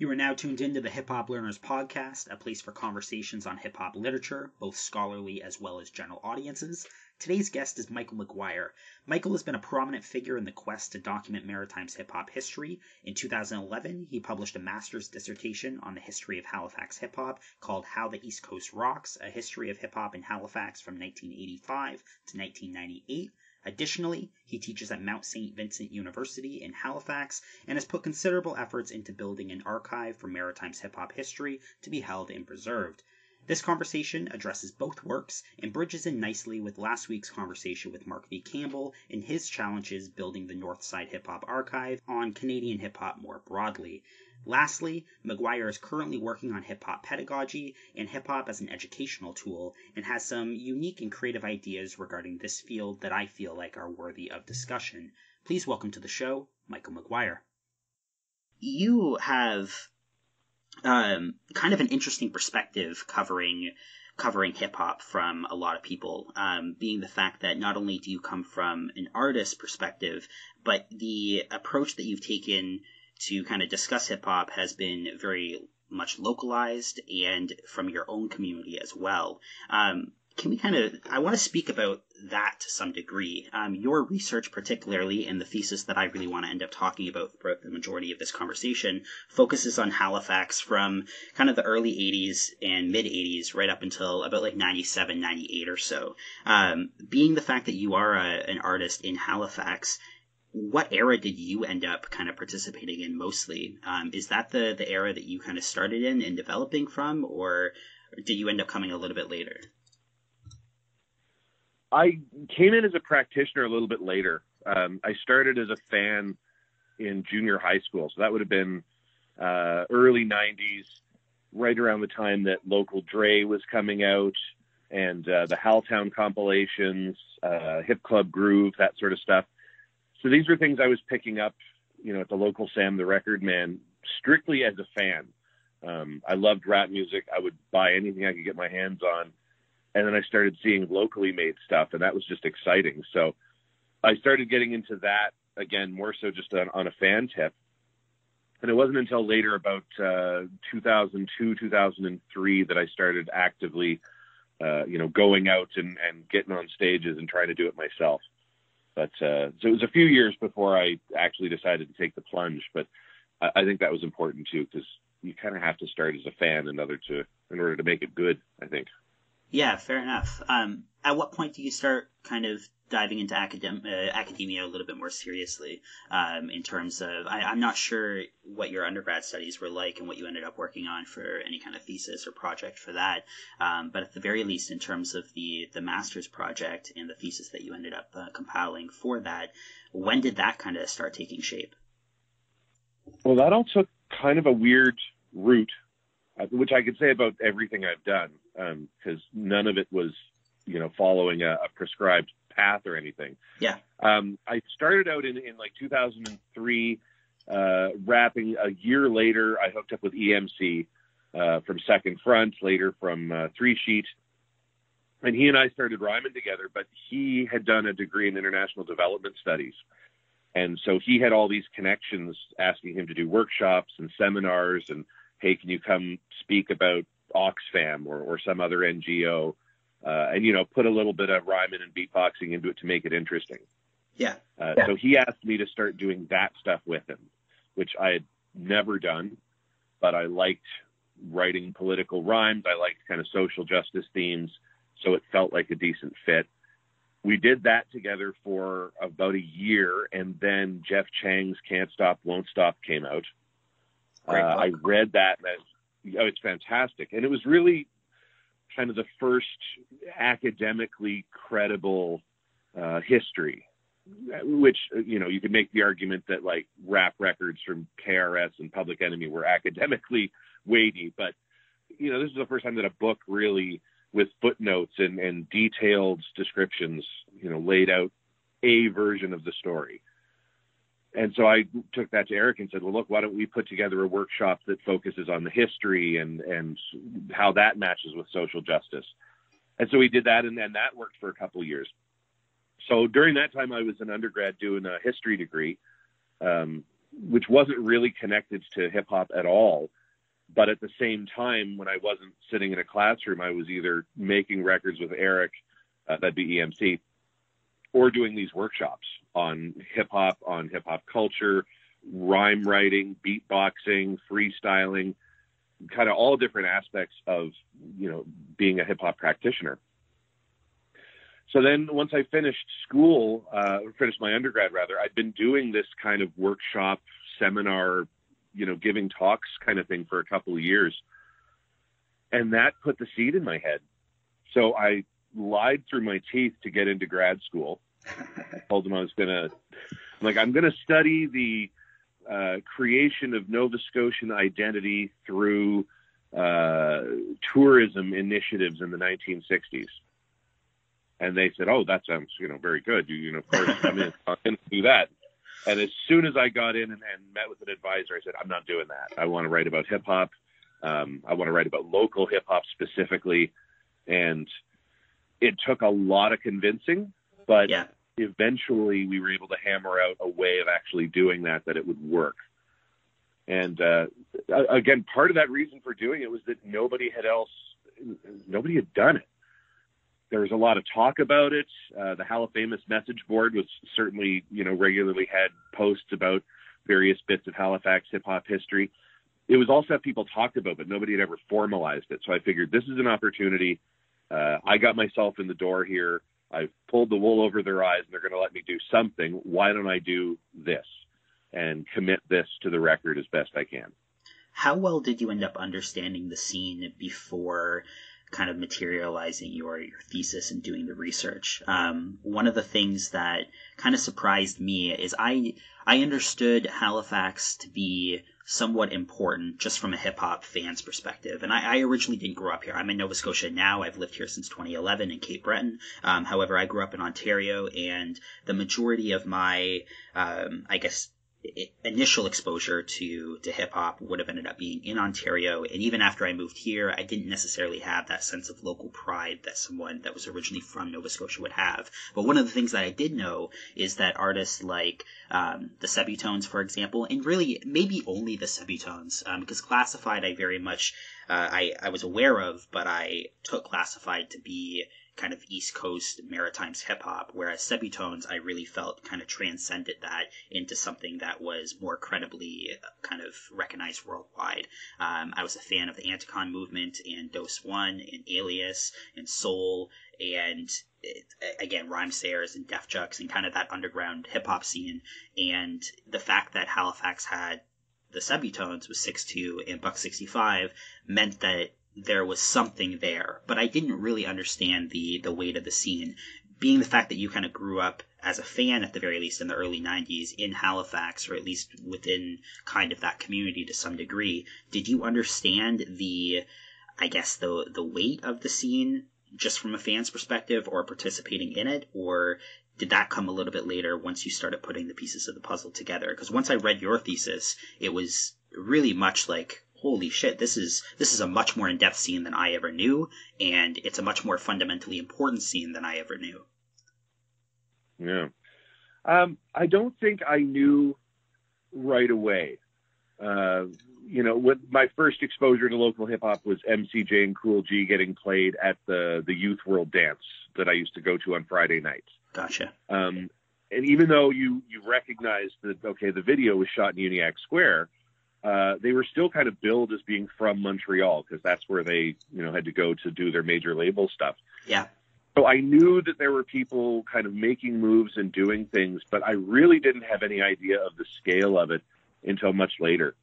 You are now tuned into the Hip Hop Learners Podcast, a place for conversations on hip hop literature, both scholarly as well as general audiences. Today's guest is Michael McGuire. Michael has been a prominent figure in the quest to document Maritime's hip hop history. In 2011, he published a master's dissertation on the history of Halifax hip hop called How the East Coast Rocks A History of Hip Hop in Halifax from 1985 to 1998. Additionally, he teaches at Mount St. Vincent University in Halifax and has put considerable efforts into building an archive for Maritime's hip hop history to be held and preserved. This conversation addresses both works and bridges in nicely with last week's conversation with Mark V. Campbell and his challenges building the Northside Hip Hop Archive on Canadian hip hop more broadly. Lastly, McGuire is currently working on hip hop pedagogy and hip hop as an educational tool and has some unique and creative ideas regarding this field that I feel like are worthy of discussion. Please welcome to the show, Michael McGuire. You have um, kind of an interesting perspective covering covering hip hop from a lot of people, um, being the fact that not only do you come from an artist perspective, but the approach that you've taken to kind of discuss hip hop has been very much localized and from your own community as well. Um, can we kind of i want to speak about that to some degree um, your research particularly and the thesis that i really want to end up talking about throughout the majority of this conversation focuses on halifax from kind of the early 80s and mid 80s right up until about like 97 98 or so um, being the fact that you are a, an artist in halifax what era did you end up kind of participating in mostly um, is that the, the era that you kind of started in and developing from or did you end up coming a little bit later I came in as a practitioner a little bit later. Um, I started as a fan in junior high school, so that would have been uh, early '90s, right around the time that local Dre was coming out, and uh, the Howltown compilations, uh, Hip Club Groove, that sort of stuff. So these were things I was picking up, you know, at the local Sam the Record Man, strictly as a fan. Um, I loved rap music. I would buy anything I could get my hands on and then I started seeing locally made stuff, and that was just exciting. So I started getting into that again, more so just on, on a fan tip. And it wasn't until later, about uh, 2002, 2003, that I started actively, uh, you know, going out and, and getting on stages and trying to do it myself. But uh, so it was a few years before I actually decided to take the plunge. But I, I think that was important too, because you kind of have to start as a fan in order to in order to make it good. I think. Yeah, fair enough. Um, at what point do you start kind of diving into academ- uh, academia a little bit more seriously? Um, in terms of I, am not sure what your undergrad studies were like and what you ended up working on for any kind of thesis or project for that. Um, but at the very least in terms of the the master's project and the thesis that you ended up uh, compiling for that when did that kind of start taking shape? Well that all took kind of a weird route uh, which I could say about everything I've done, because um, none of it was, you know, following a, a prescribed path or anything. Yeah. Um, I started out in, in like 2003, uh, rapping. A year later, I hooked up with EMC uh, from Second Front, later from uh, Three Sheet. And he and I started rhyming together, but he had done a degree in international development studies. And so he had all these connections asking him to do workshops and seminars and hey, can you come speak about Oxfam or, or some other NGO? Uh, and, you know, put a little bit of rhyming and beatboxing into it to make it interesting. Yeah. Uh, yeah. So he asked me to start doing that stuff with him, which I had never done, but I liked writing political rhymes. I liked kind of social justice themes. So it felt like a decent fit. We did that together for about a year, and then Jeff Chang's Can't Stop, Won't Stop came out. Uh, I read that and oh, it's fantastic. And it was really kind of the first academically credible uh, history, which, you know, you could make the argument that like rap records from KRS and Public Enemy were academically weighty. But, you know, this is the first time that a book really, with footnotes and, and detailed descriptions, you know, laid out a version of the story and so I took that to Eric and said, well, look, why don't we put together a workshop that focuses on the history and, and how that matches with social justice. And so we did that and then that worked for a couple of years. So during that time, I was an undergrad doing a history degree. Um, which wasn't really connected to hip hop at all. But at the same time, when I wasn't sitting in a classroom, I was either making records with Eric, uh, that'd be EMC, or doing these workshops on hip hop, on hip hop culture, rhyme writing, beatboxing, freestyling, kind of all different aspects of you know being a hip hop practitioner. So then, once I finished school, uh, finished my undergrad rather, I'd been doing this kind of workshop, seminar, you know, giving talks kind of thing for a couple of years, and that put the seed in my head. So I lied through my teeth to get into grad school. Told them I was gonna, I'm like, I'm gonna study the uh, creation of Nova Scotian identity through uh, tourism initiatives in the 1960s. And they said, "Oh, that sounds, you know, very good. You, you know, of course, I'm in, I'm do that." And as soon as I got in and, and, met with an advisor, I said, "I'm not doing that. I want to write about hip hop. Um, I want to write about local hip hop specifically." And it took a lot of convincing, but yeah eventually we were able to hammer out a way of actually doing that that it would work. And uh, again, part of that reason for doing it was that nobody had else, nobody had done it. There was a lot of talk about it. Uh, the Halifamous message board was certainly, you know, regularly had posts about various bits of Halifax hip hop history. It was all stuff people talked about, but nobody had ever formalized it. So I figured this is an opportunity. Uh, I got myself in the door here. I've pulled the wool over their eyes and they're going to let me do something. Why don't I do this and commit this to the record as best I can? How well did you end up understanding the scene before kind of materializing your, your thesis and doing the research? Um, one of the things that kind of surprised me is I I understood Halifax to be somewhat important just from a hip hop fan's perspective. And I, I, originally didn't grow up here. I'm in Nova Scotia now. I've lived here since 2011 in Cape Breton. Um, however, I grew up in Ontario, and the majority of my, um, I guess, initial exposure to to hip hop would have ended up being in Ontario, and even after I moved here, I didn't necessarily have that sense of local pride that someone that was originally from Nova Scotia would have. But one of the things that I did know is that artists like um, the Sebutones, for example, and really maybe only the Sebutones, um, because Classified I very much uh, I I was aware of, but I took Classified to be kind of East Coast Maritimes hip hop, whereas Sebutones I really felt kind of transcended that into something that was more credibly uh, kind of recognized worldwide. Um, I was a fan of the Anticon movement and Dose One and Alias and Sole and it, again Rhymesayers and Def Jux and kind of that underground hip hop scene. And the fact that Halifax had the Sebutones was Sixtoo and Buck 65 meant that there was something there, but I didn't really understand the the weight of the scene. Being the fact that you kind of grew up as a fan at the very least in the early 90s in Halifax or at least within kind of that community to some degree, did you understand the I guess the the weight of the scene just from a fan's perspective or participating in it or did that come a little bit later once you started putting the pieces of the puzzle together? Because once I read your thesis, it was really much like holy shit, this is this is a much more in-depth scene than I ever knew, and it's a much more fundamentally important scene than I ever knew. Yeah, um, I don't think I knew right away. Uh, you know, when my first exposure to local hip hop was MCJ and Cool G getting played at the the Youth World Dance that I used to go to on Friday nights. Gotcha. Um, and even though you you recognize that okay, the video was shot in Uniacke Square, uh, they were still kind of billed as being from Montreal because that's where they, you know, had to go to do their major label stuff. Yeah. So I knew that there were people kind of making moves and doing things, but I really didn't have any idea of the scale of it until much later.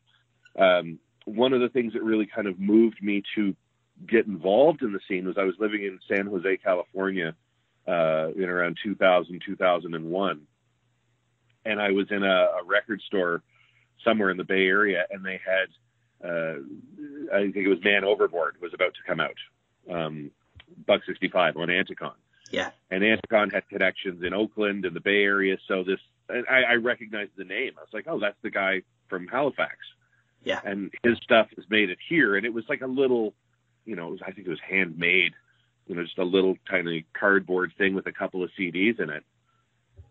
Um, one of the things that really kind of moved me to get involved in the scene was I was living in San Jose, California, uh, in around 2000, 2001. And I was in a, a record store somewhere in the Bay Area, and they had uh, I think it was Man Overboard was about to come out, um, Buck 65 on Anticon. Yeah. And Anticon had connections in Oakland and the Bay Area, so this I, I recognized the name. I was like, oh, that's the guy from Halifax. Yeah. And his stuff has made it here, and it was like a little, you know, was, I think it was handmade, you know, just a little tiny cardboard thing with a couple of CDs in it.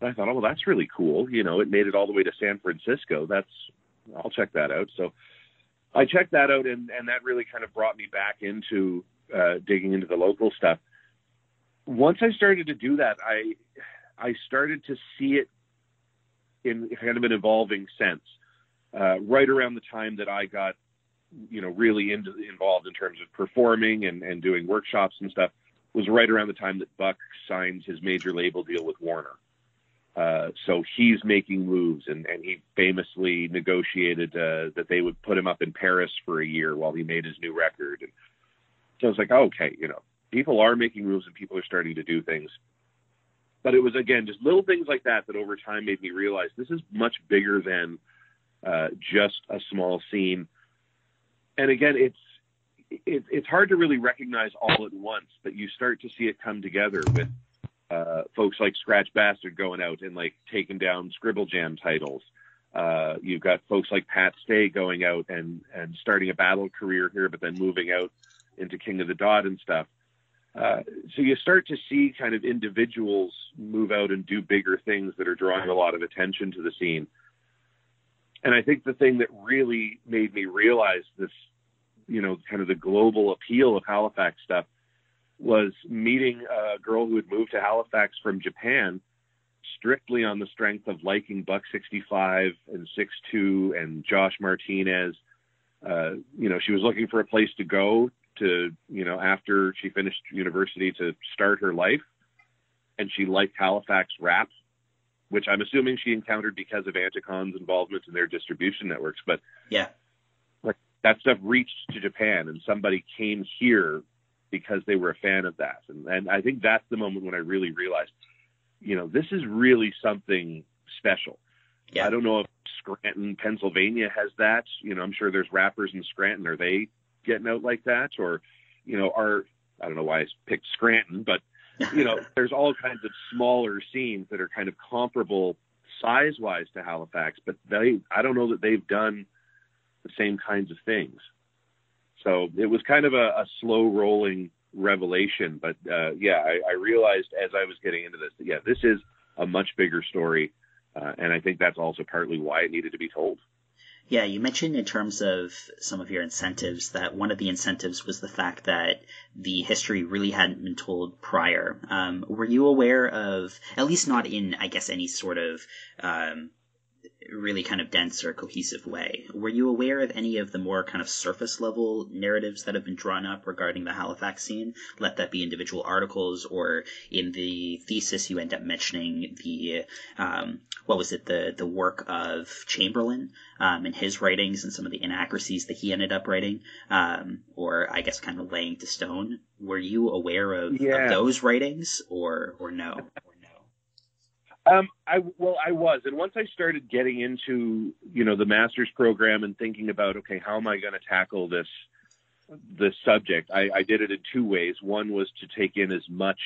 I thought, oh, well, that's really cool. You know, it made it all the way to San Francisco. That's, I'll check that out. So I checked that out, and, and that really kind of brought me back into uh, digging into the local stuff. Once I started to do that, I I started to see it in kind of an evolving sense. Uh, right around the time that I got, you know, really into, involved in terms of performing and, and doing workshops and stuff, was right around the time that Buck signed his major label deal with Warner. Uh, so he's making moves, and, and he famously negotiated uh, that they would put him up in Paris for a year while he made his new record. And so I was like, oh, okay, you know, people are making moves and people are starting to do things. But it was again just little things like that that over time made me realize this is much bigger than uh, just a small scene. And again, it's it, it's hard to really recognize all at once, but you start to see it come together with uh, folks like Scratch Bastard going out and like taking down Scribble Jam titles. Uh, you've got folks like Pat Stay going out and and starting a battle career here, but then moving out into King of the Dot and stuff. Uh, so you start to see kind of individuals move out and do bigger things that are drawing a lot of attention to the scene. And I think the thing that really made me realize this, you know, kind of the global appeal of Halifax stuff was meeting a girl who had moved to Halifax from Japan strictly on the strength of liking Buck 65 and Sixtoo and Josh Martinez. Uh, you know, she was looking for a place to go to, you know, after she finished university to start her life. And she liked Halifax rap, which I'm assuming she encountered because of Anticon's involvement in their distribution networks. But yeah, like that stuff reached to Japan and somebody came here because they were a fan of that. And, and I think that's the moment when I really realized, you know, this is really something special. Yeah. I don't know if Scranton, Pennsylvania has that. You know, I'm sure there's rappers in Scranton. Are they getting out like that? Or, you know, are, I don't know why I picked Scranton, but, you know, there's all kinds of smaller scenes that are kind of comparable size wise to Halifax, but they, I don't know that they've done the same kinds of things. So it was kind of a, a slow rolling revelation. But uh, yeah, I, I, realized as I was getting into this, that, yeah, this is a much bigger story. Uh, and I think that's also partly why it needed to be told. Yeah, you mentioned in terms of some of your incentives that one of the incentives was the fact that the history really hadn't been told prior. Um, were you aware of, at least not in, I guess, any sort of um, really kind of dense or cohesive way. Were you aware of any of the more kind of surface level narratives that have been drawn up regarding the Halifax scene? Let that be individual articles, or in the thesis you end up mentioning the um, what was it the the work of Chamberland um, and his writings and some of the inaccuracies that he ended up writing, um, or I guess kind of laying to stone. Were you aware of, yeah. of those writings, or or no? Um, I well, I was, and once I started getting into you know the master's program and thinking about okay, how am I going to tackle this this subject? I, I did it in two ways. One was to take in as much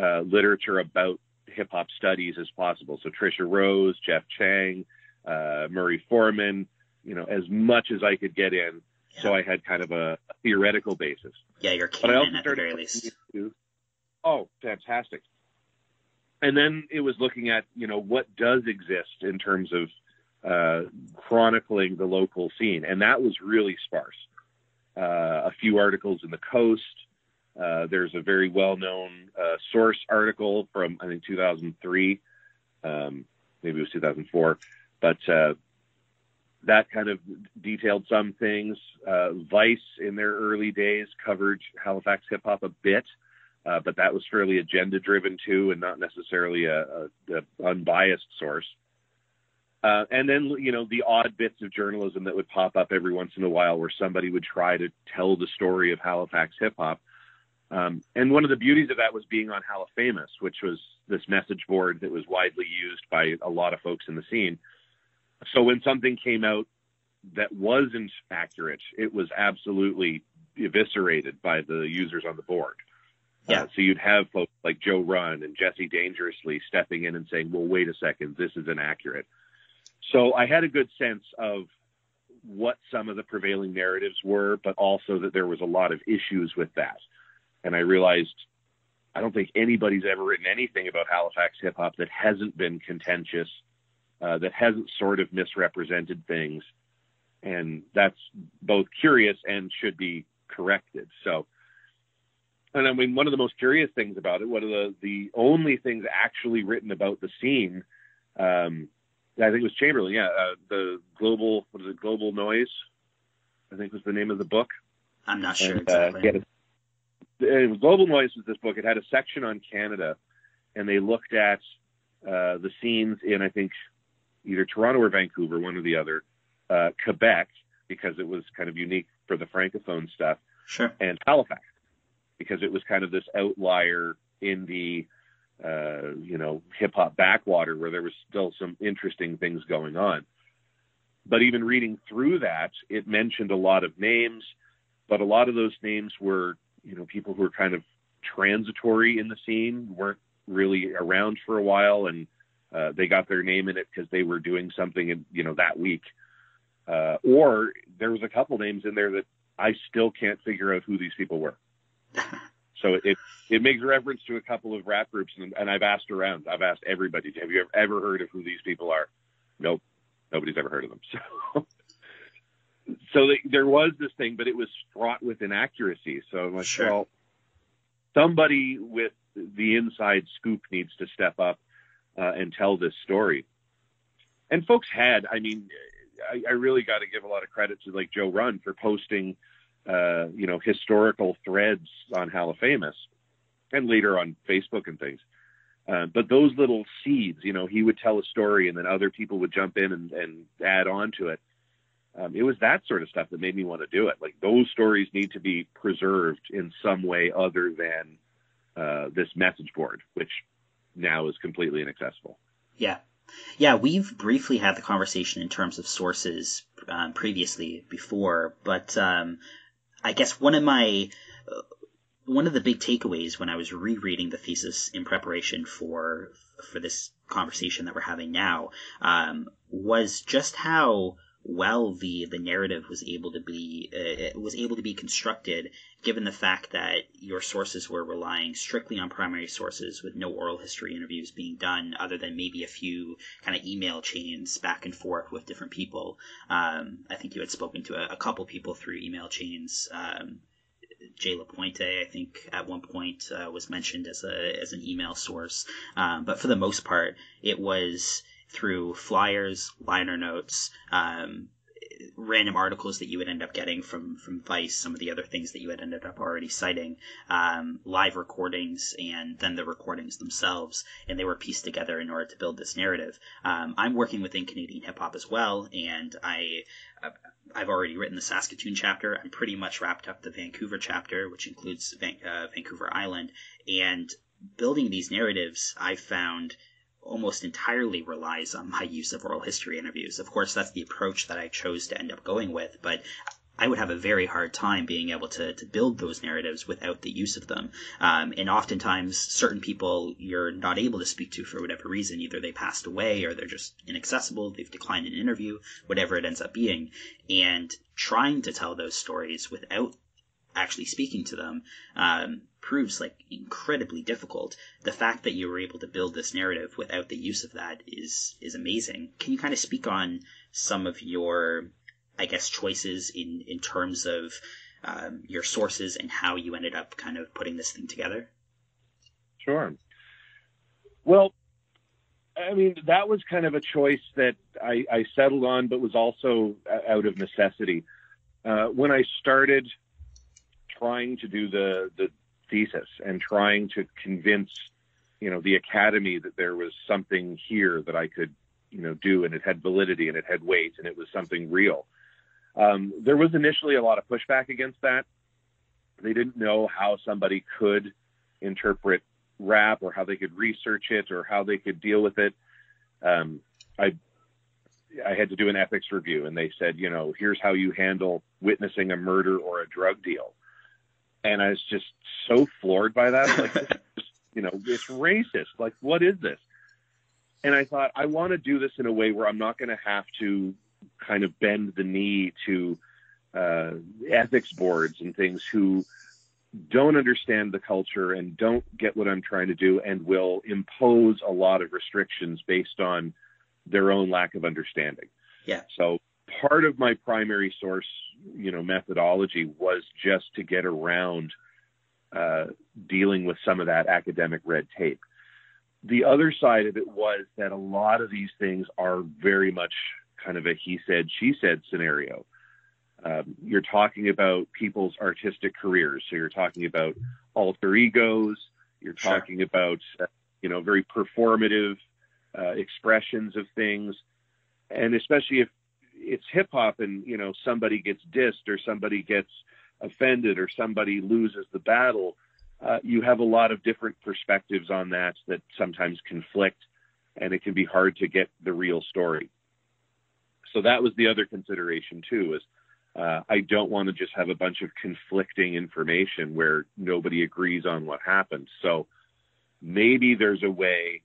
uh, literature about hip hop studies as possible. So Tricia Rose, Jeff Chang, uh, Murray Forman, you know, as much as I could get in. Yeah. So I had kind of a, theoretical basis. Yeah, you're canon at the very least. Into, oh, fantastic! And then it was looking at you know what does exist in terms of uh, chronicling the local scene, and that was really sparse. Uh, a few articles in the Coast. Uh, there's a very well-known uh, source article from I think 2003, um, maybe it was 2004, but uh, that kind of detailed some things. Uh, Vice in their early days covered Halifax hip hop a bit. Uh, but that was fairly agenda driven too, and not necessarily a, a, a unbiased source. Uh, and then, you know, the odd bits of journalism that would pop up every once in a while where somebody would try to tell the story of Halifax hip hop. Um, and one of the beauties of that was being on Halifamous, which was this message board that was widely used by a lot of folks in the scene. So when something came out that wasn't accurate, it was absolutely eviscerated by the users on the board. Yeah. Uh, so you'd have folks like Joe Run and Jesse Dangerously stepping in and saying, well, wait a second, this is inaccurate. So I had a good sense of what some of the prevailing narratives were, but also that there was a lot of issues with that. And I realized I don't think anybody's ever written anything about Halifax hip hop that hasn't been contentious, uh, that hasn't sort of misrepresented things, and that's both curious and should be corrected. So, and I mean, one of the most curious things about it, one of the the only things actually written about the scene, um, I think it was Chamberland, yeah, uh, the global what is it, Global Noise, I think was the name of the book. I'm not sure and, uh, exactly. Uh, it was Global Noise was this book. It had a section on Canada, and they looked at uh, the scenes in I think either Toronto or Vancouver, one or the other, uh, Quebec because it was kind of unique for the francophone stuff, sure, and Halifax because it was kind of this outlier in the uh, you know hip hop backwater where there was still some interesting things going on. But even reading through that, it mentioned a lot of names, but a lot of those names were you know people who were kind of transitory in the scene, weren't really around for a while, and uh, they got their name in it because they were doing something in you know that week. Uh, or there was a couple names in there that I still can't figure out who these people were. So it it makes reference to a couple of rap groups, and, and I've asked around. I've asked everybody, have you ever, ever heard of who these people are? Nope, nobody's ever heard of them. So so they, there was this thing, but it was fraught with inaccuracy. So I'm like, sure. well, somebody with the inside scoop needs to step up uh, and tell this story. And folks had, I mean, I, I really got to give a lot of credit to like Joe Run for posting, uh, you know, historical threads on Halifamous and later on Facebook and things. Uh, but those little seeds, you know, he would tell a story and then other people would jump in and, and add on to it um, it was that sort of stuff that made me want to do it. Like those stories need to be preserved in some way other than uh, this message board, which now is completely inaccessible. Yeah. Yeah, we've briefly had the conversation in terms of sources um, previously before, but um, I guess one of my uh, one of the big takeaways when I was rereading the thesis in preparation for for this conversation that we're having now um, was just how well the the narrative was able to be uh, was able to be constructed given the fact that your sources were relying strictly on primary sources with no oral history interviews being done other than maybe a few kind of email chains back and forth with different people. Um, i think you had spoken to a, a couple people through email chains. Um, Jay Lapointe, I think, at one point uh, was mentioned as a as an email source, um, but for the most part, it was through flyers, liner notes, um, random articles that you would end up getting from from Vice, some of the other things that you had ended up already citing, um, live recordings, and then the recordings themselves, and they were pieced together in order to build this narrative. Um, I'm working within Canadian hip hop as well, and I. I've already written the Saskatoon chapter. I'm pretty much wrapped up the Vancouver chapter, which includes Van- uh, Vancouver Island. And building these narratives, I found almost entirely relies on my use of oral history interviews. Of course, that's the approach that I chose to end up going with, but I would have a very hard time being able to, to build those narratives without the use of them. Um, and oftentimes, certain people you're not able to speak to for whatever reason. Either they passed away or they're just inaccessible, they've declined an interview, whatever it ends up being. And trying to tell those stories without actually speaking to them um, proves like incredibly difficult. The fact that you were able to build this narrative without the use of that is is amazing. Can you kind of speak on some of your, I guess, choices in in terms of um, your sources and how you ended up kind of putting this thing together? Sure. Well, I mean, that was kind of a choice that I, I settled on, but was also out of necessity. Uh, when I started trying to do the the thesis and trying to convince you know the academy that there was something here that I could you know do and it had validity and it had weight and it was something real. Um, there was initially a lot of pushback against that. They didn't know how somebody could interpret rap or how they could research it or how they could deal with it. Um, I I had to do an ethics review and they said, you know, here's how you handle witnessing a murder or a drug deal and I was just so floored by that. Like, you know, it's racist. Like, what is this? And I thought, I want to do this in a way where I'm not going to have to kind of bend the knee to uh, ethics boards and things who don't understand the culture and don't get what I'm trying to do and will impose a lot of restrictions based on their own lack of understanding. Yeah. So part of my primary source, you know, methodology was just to get around uh, dealing with some of that academic red tape. The other side of it was that a lot of these things are very much kind of a he said, she said scenario. Um, you're talking about people's artistic careers. So you're talking about alter egos. You're talking sure. about, uh, you know, very performative uh, expressions of things. And especially if it's hip hop and, you know, somebody gets dissed or somebody gets offended or somebody loses the battle, uh, you have a lot of different perspectives on that that sometimes conflict and it can be hard to get the real story. So that was the other consideration too is uh, I don't want to just have a bunch of conflicting information where nobody agrees on what happened. So maybe there's a way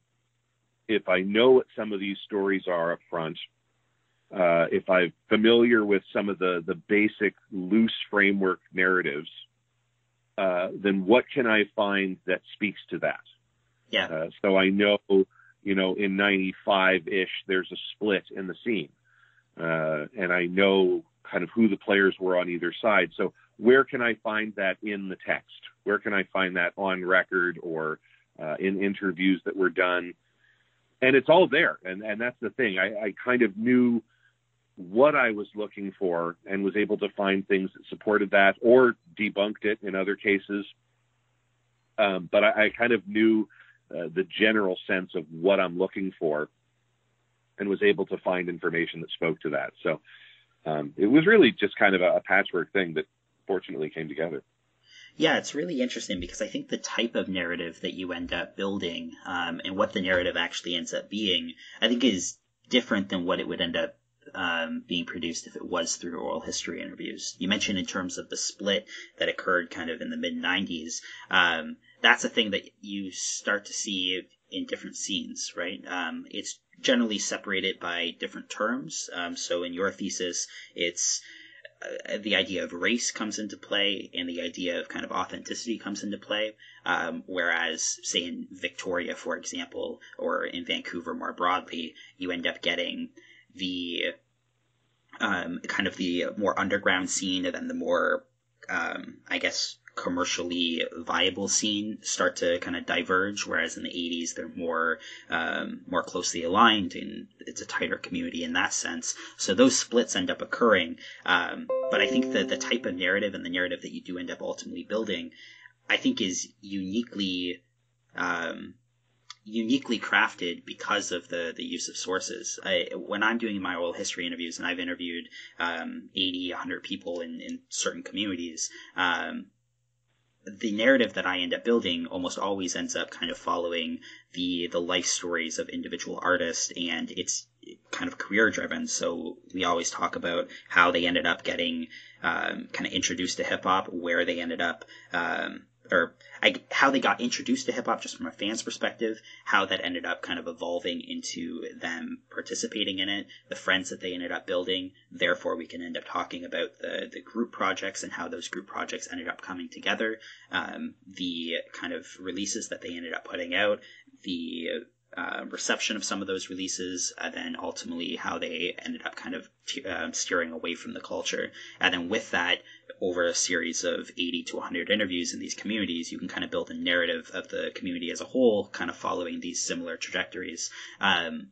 if I know what some of these stories are up front, uh, if I'm familiar with some of the, the basic loose framework narratives, uh, then what can I find that speaks to that? Yeah. Uh, so I know, you know, in 95 ish, there's a split in the scene. Uh, and I know kind of who the players were on either side. So where can I find that in the text? Where can I find that on record or uh, in interviews that were done? And it's all there. And, and that's the thing. I, I kind of knew what I was looking for and was able to find things that supported that or debunked it in other cases. Um, but I, I, kind of knew uh, the general sense of what I'm looking for and was able to find information that spoke to that. So um, it was really just kind of a, a patchwork thing that fortunately came together. Yeah, it's really interesting because I think the type of narrative that you end up building um, and what the narrative actually ends up being, I think is different than what it would end up um, being produced if it was through oral history interviews. You mentioned in terms of the split that occurred kind of in the mid 90s. Um, that's a thing that you start to see in different scenes, right? Um, it's generally separated by different terms. Um, so in your thesis, it's uh, the idea of race comes into play and the idea of kind of authenticity comes into play. Um, whereas, say, in Victoria, for example, or in Vancouver more broadly, you end up getting the um, kind of the more underground scene and then the more, um, I guess, commercially viable scene start to kind of diverge, whereas in the 80s they're more um, more closely aligned and it's a tighter community in that sense. So those splits end up occurring. Um, but I think that the type of narrative and the narrative that you do end up ultimately building, I think is uniquely um, uniquely crafted because of the the use of sources. I, when I'm doing my oral history interviews, and I've interviewed um, 80, 100 people in, in certain communities, um, the narrative that I end up building almost always ends up kind of following the the life stories of individual artists, and it's kind of career driven. So we always talk about how they ended up getting um, kind of introduced to hip hop, where they ended up um, or I, how they got introduced to hip hop just from a fan's perspective, how that ended up kind of evolving into them participating in it, the friends that they ended up building. Therefore, we can end up talking about the, the group projects and how those group projects ended up coming together, um, the kind of releases that they ended up putting out, the uh, reception of some of those releases, and then ultimately how they ended up kind of t- uh, steering away from the culture. And then with that, over a series of 80 to 100 interviews in these communities, you can kind of build a narrative of the community as a whole, kind of following these similar trajectories. Um,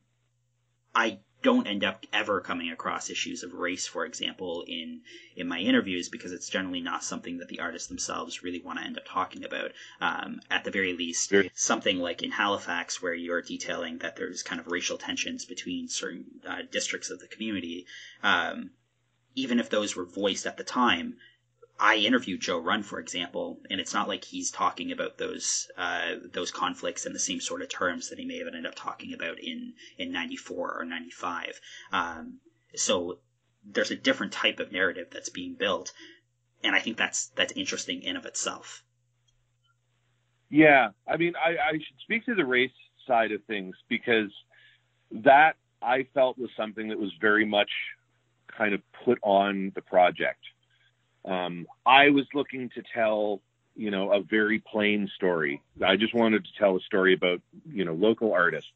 I don't end up ever coming across issues of race, for example, in in my interviews because it's generally not something that the artists themselves really want to end up talking about. Um, at the very least, sure. something like in Halifax, where you're detailing that there's kind of racial tensions between certain uh, districts of the community, um, even if those were voiced at the time, I interviewed Joe Run, for example, and it's not like he's talking about those uh, those conflicts in the same sort of terms that he may have ended up talking about in in '94 or '95. Um, so there's a different type of narrative that's being built, and I think that's that's interesting in of itself. Yeah, I mean, I, I should speak to the race side of things because that I felt was something that was very much kind of put on the project um, I was looking to tell you know, a very plain story. I just wanted to tell a story about, you know, local artists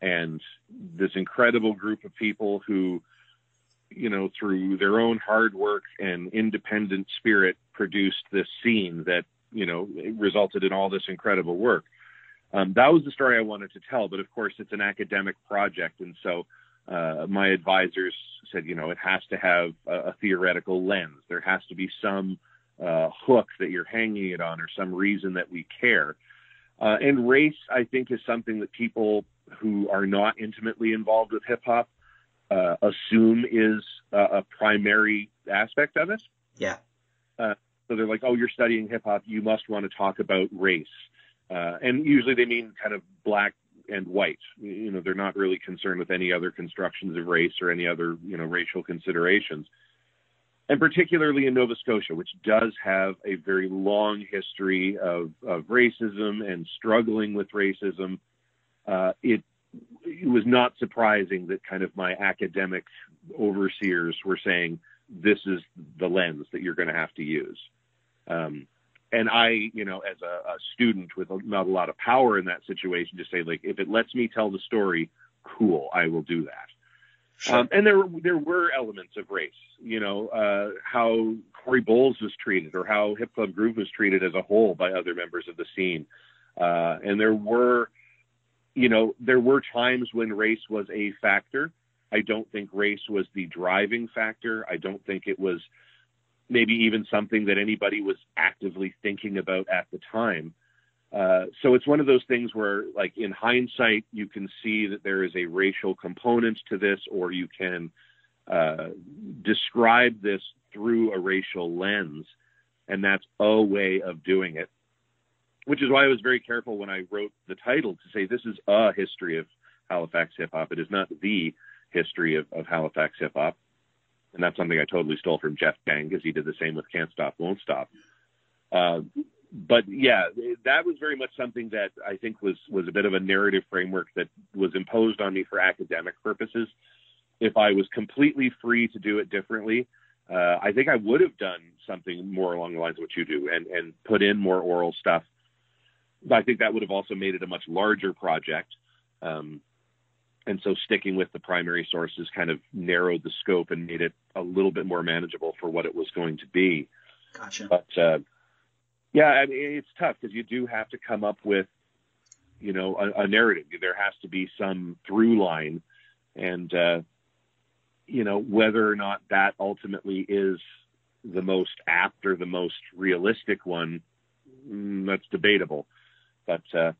and this incredible group of people who, you know, through their own hard work and independent spirit produced this scene that, you know, resulted in all this incredible work. Um, that was the story I wanted to tell, but of course it's an academic project. And so, uh, my advisors said, you know, it has to have a, a theoretical lens. There has to be some, uh, hook that you're hanging it on or some reason that we care. Uh, and race, I think, is something that people who are not intimately involved with hip hop uh, assume is a, a, primary aspect of it. Yeah. Uh, so they're like, oh, you're studying hip hop, you must want to talk about race. Uh, and usually they mean kind of black and white. You know, they're not really concerned with any other constructions of race or any other, you know, racial considerations and particularly in Nova Scotia, which does have a very long history of, of racism and struggling with racism, uh, it, it was not surprising that kind of my academic overseers were saying this is the lens that you're going to have to use. Um, and I, you know, as a, a student with not a lot of power in that situation, just say like, if it lets me tell the story, cool, I will do that. Sure. Um, and there there were elements of race, you know, uh, how Corey Bowles was treated or how Hip Club Groove was treated as a whole by other members of the scene. Uh, and there were, you know, there were times when race was a factor. I don't think race was the driving factor. I don't think it was maybe even something that anybody was actively thinking about at the time. Uh, so it's one of those things where, like in hindsight, you can see that there is a racial component to this, or you can uh, describe this through a racial lens, and that's a way of doing it. Which is why I was very careful when I wrote the title to say this is a history of Halifax hip hop. It is not the history of, of Halifax hip hop, and that's something I totally stole from Jeff Chang because he did the same with Can't Stop, Won't Stop. Uh, but yeah, that was very much something that I think was was a bit of a narrative framework that was imposed on me for academic purposes. If I was completely free to do it differently, uh, I think I would have done something more along the lines of what you do and and put in more oral stuff. I think that would have also made it a much larger project. Um, and so sticking with the primary sources kind of narrowed the scope and made it a little bit more manageable for what it was going to be. Gotcha. But uh, yeah, I mean, it's tough because you do have to come up with, you know, a, a, narrative. There has to be some through line, and uh, you know whether or not that ultimately is the most apt or the most realistic one. Mm, that's debatable, but uh,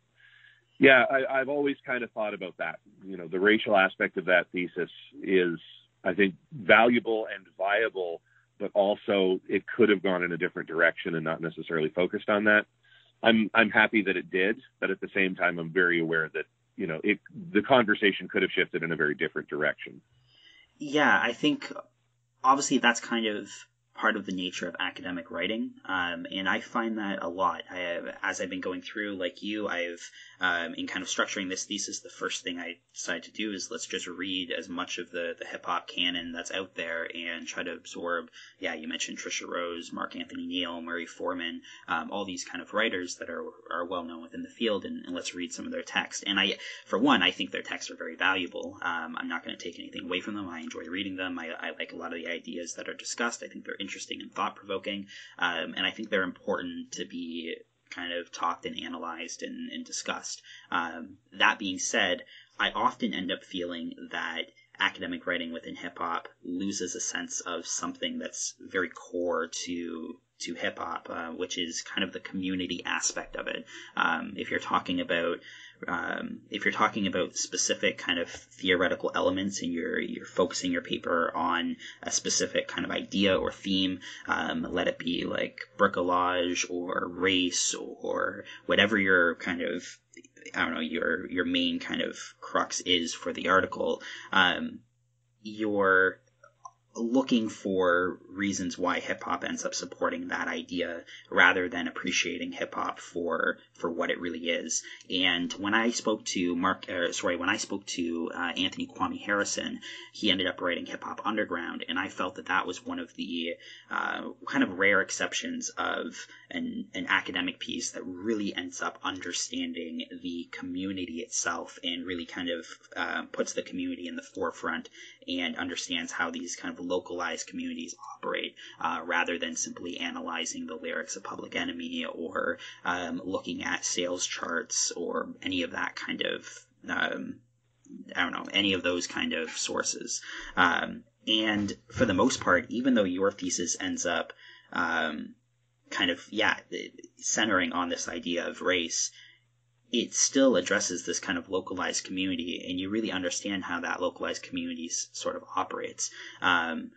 yeah, I, I've always kind of thought about that. You know, the racial aspect of that thesis is, I think, valuable and viable but also it could have gone in a different direction and not necessarily focused on that. I'm I'm happy that it did, but at the same time, I'm very aware that you know it the conversation could have shifted in a very different direction. Yeah, I think obviously that's kind of part of the nature of academic writing, um, and I find that a lot. I have, as I've been going through, like you, I've um, in kind of structuring this thesis. The first thing I decided to do is let's just read as much of the the hip hop canon that's out there and try to absorb. Yeah, you mentioned Tricia Rose, Mark Anthony Neal, Murray Forman, um, all these kind of writers that are are well known within the field, and, and, let's read some of their text. And I, for one, I think their texts are very valuable. Um, I'm not going to take anything away from them. I enjoy reading them. I, I like a lot of the ideas that are discussed. I think they're interesting and thought provoking. Um, and I think they're important to be kind of talked and analyzed and, and discussed. Um, that being said, I often end up feeling that academic writing within hip hop loses a sense of something that's very core to to hip hop, uh, which is kind of the community aspect of it. Um, if you're talking about um, if you're talking about specific kind of theoretical elements and you're you're focusing your paper on a specific kind of idea or theme, um, let it be like bricolage or race or whatever your kind of I don't know your your main kind of crux is for the article. Um, your looking for reasons why hip hop ends up supporting that idea rather than appreciating hip hop for for what it really is. And when I spoke to Mark, uh, sorry, when I spoke to uh, Anthony Kwame Harrison, he ended up writing Hip Hop Underground, and I felt that that was one of the uh, kind of rare exceptions of an an academic piece that really ends up understanding the community itself and really kind of uh, puts the community in the forefront and understands how these kind of localized communities operate uh, rather than simply analyzing the lyrics of Public Enemy or um, looking at sales charts or any of that kind of um, I don't know any of those kind of sources. Um, and for the most part, even though your thesis ends up um, kind of yeah centering on this idea of race, it still addresses this kind of localized community, and you really understand how that localized community sort of operates. Um,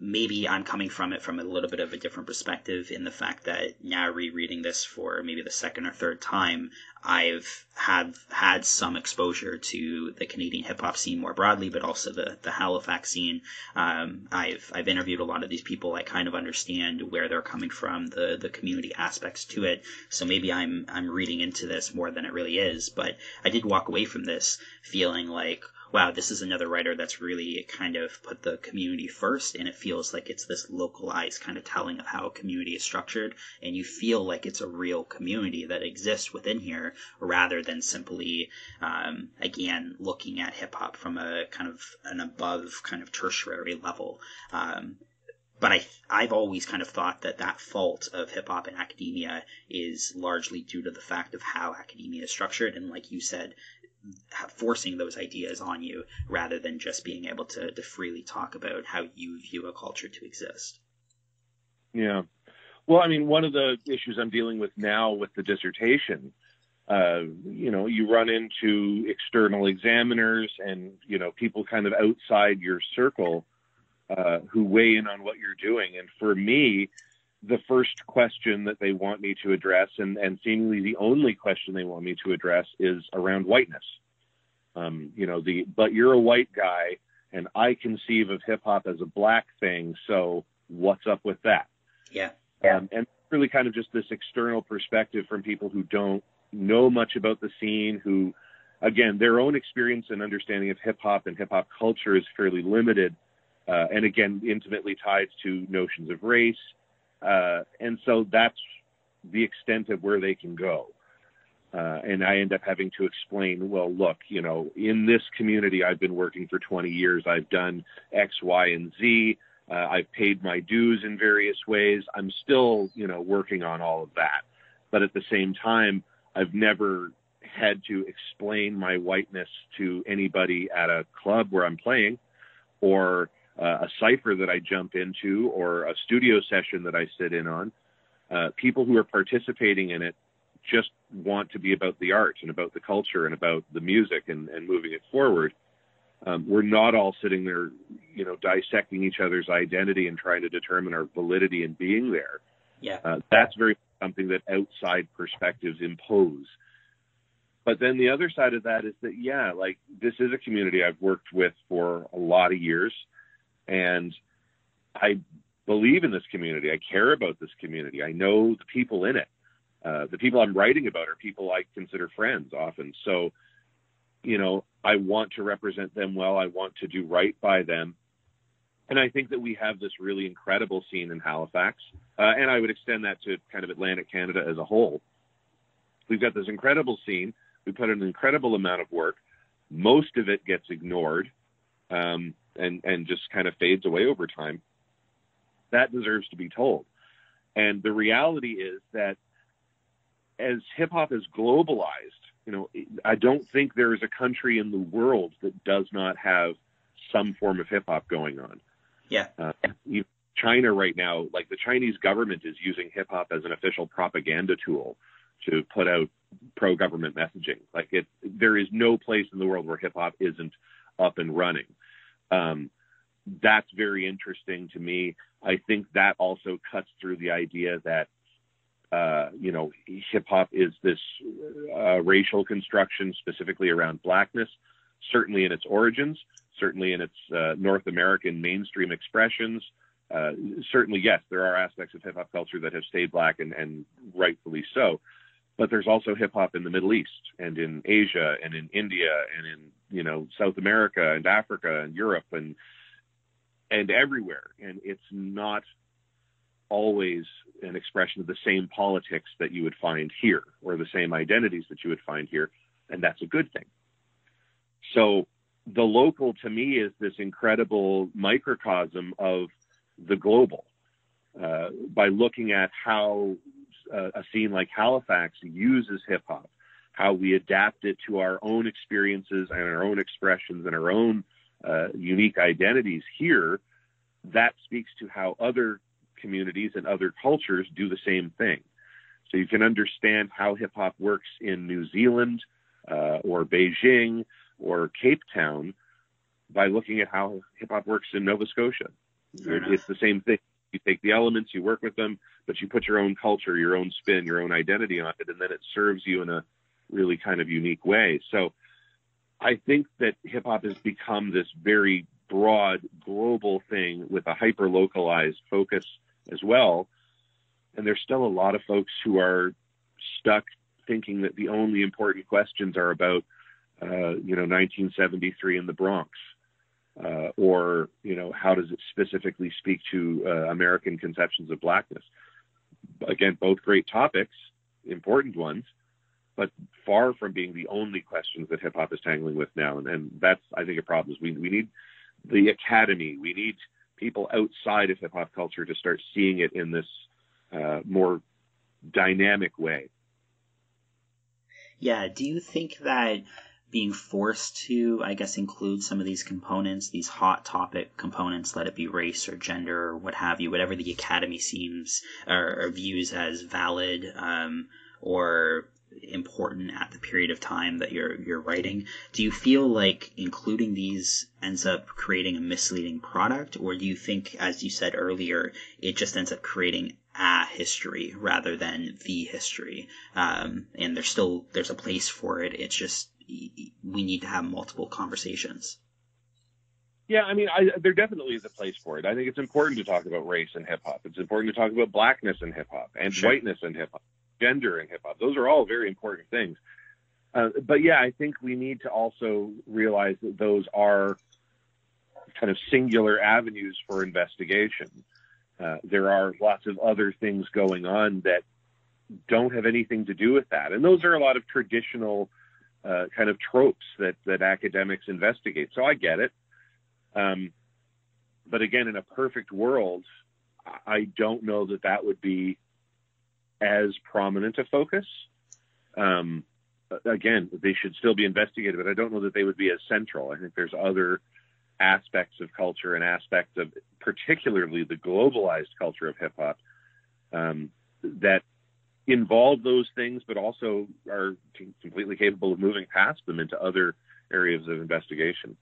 maybe I'm coming from it from a little bit of a different perspective in the fact that now rereading this for maybe the second or third time, I've have had some exposure to the Canadian hip hop scene more broadly, but also the the Halifax scene. Um, I've I've interviewed a lot of these people. I kind of understand where they're coming from, the the community aspects to it. So maybe I'm I'm reading into this more than it really is. But I did walk away from this feeling like wow, this is another writer that's really kind of put the community first, and it feels like it's this localized kind of telling of how a community is structured, and you feel like it's a real community that exists within here, rather than simply, um, again, looking at hip hop from a kind of an above kind of tertiary level. Um, but I, I've always kind of thought that that fault of hip hop and academia is largely due to the fact of how academia is structured. And like you said, forcing those ideas on you rather than just being able to, to freely talk about how you view a culture to exist. Yeah. Well, I mean, one of the issues I'm dealing with now with the dissertation, uh, you know, you run into external examiners and, you know, people kind of outside your circle uh, who weigh in on what you're doing. And for me, the first question that they want me to address, and, and seemingly the only question they want me to address, is around whiteness. Um, you know, the but you're a white guy, and I conceive of hip hop as a black thing. So what's up with that? Yeah. Um, and really, kind of just this external perspective from people who don't know much about the scene, who, again, their own experience and understanding of hip hop and hip hop culture is fairly limited, uh, and again, intimately tied to notions of race uh, and so that's the extent of where they can go. Uh, and I end up having to explain, well, look, you know, in this community, I've been working for 20 years. I've done X, Y, and Z. Uh, I've paid my dues in various ways. I'm still, you know, working on all of that. But at the same time, I've never had to explain my whiteness to anybody at a club where I'm playing or uh, a cipher that I jump into or a studio session that I sit in on. Uh, people who are participating in it just want to be about the art and about the culture and about the music and, and moving it forward. Um, we're not all sitting there, you know, dissecting each other's identity and trying to determine our validity in being there. Yeah, uh, that's very something that outside perspectives impose. But then the other side of that is that, yeah, like this is a community I've worked with for a lot of years. And I believe in this community. I care about this community. I know the people in it. Uh, the people I'm writing about are people I consider friends often. So, you know, I want to represent them well. I want to do right by them. And I think that we have this really incredible scene in Halifax. Uh, and I would extend that to kind of Atlantic Canada as a whole. We've got this incredible scene. We put in an incredible amount of work. Most of it gets ignored. Um, and and just kind of fades away over time that deserves to be told. And the reality is that as hip hop is globalized you know i don't think there is a country in the world that does not have some form of hip hop going on. Yeah. Uh, china right now like the chinese government is using hip hop as an official propaganda tool to put out pro government messaging. Like it there is no place in the world where hip hop isn't up and running um, that's very interesting to me. I think that also cuts through the idea that uh, you know hip hop is this uh, racial construction specifically around blackness, certainly in its origins, certainly in its uh, North American mainstream expressions. Uh, certainly, yes, there are aspects of hip hop culture that have stayed black and, and rightfully so. But there's also hip hop in the Middle East and in Asia and in India and in you know South America and Africa and Europe and and everywhere. And it's not always an expression of the same politics that you would find here or the same identities that you would find here. And that's a good thing. So the local to me is this incredible microcosm of the global. Uh, by looking at how uh, a scene like Halifax uses hip hop, how we adapt it to our own experiences and our own expressions and our own uh, unique identities here, that speaks to how other communities and other cultures do the same thing. So you can understand how hip hop works in New Zealand uh, or Beijing or Cape Town by looking at how hip hop works in Nova Scotia. It's the same thing. You take the elements, you work with them, but you put your own culture, your own spin, your own identity on it, and then it serves you in a really kind of unique way. So I think that hip hop has become this very broad global thing with a hyper localized focus as well. And there's still a lot of folks who are stuck thinking that the only important questions are about, uh, you know, 1973 in the Bronx, uh, or you know, how does it specifically speak to uh, American conceptions of blackness? Again, both great topics, important ones, but far from being the only questions that hip hop is tangling with now. And, and that's, I think, a problem. Is we we need the academy, we need people outside of hip hop culture to start seeing it in this uh, more dynamic way. Yeah. Do you think that being forced to, I guess, include some of these components, these hot topic components, let it be race or gender or what have you, whatever the academy seems or, or views as valid um, or important at the period of time that you're you're writing. Do you feel like including these ends up creating a misleading product, or do you think, as you said earlier, it just ends up creating a history rather than the history? Um, and there's still there's a place for it. It's just we need to have multiple conversations. Yeah, I mean, I, there definitely is a place for it. I think it's important to talk about race in hip hop. It's important to talk about blackness in hip hop and sure. whiteness in hip hop gender in hip hop. Those are all very important things. Uh, but yeah, I think we need to also realize that those are kind of singular avenues for investigation. Uh, there are lots of other things going on that don't have anything to do with that, and those are a lot of traditional uh, kind of tropes that that academics investigate. So I get it. Um, but again, in a perfect world, I don't know that that would be as prominent a focus. Um, again, they should still be investigated, but I don't know that they would be as central. I think there's other aspects of culture and aspects of particularly the globalized culture of hip hop um, that involve those things, but also are completely capable of moving past them into other areas of investigation.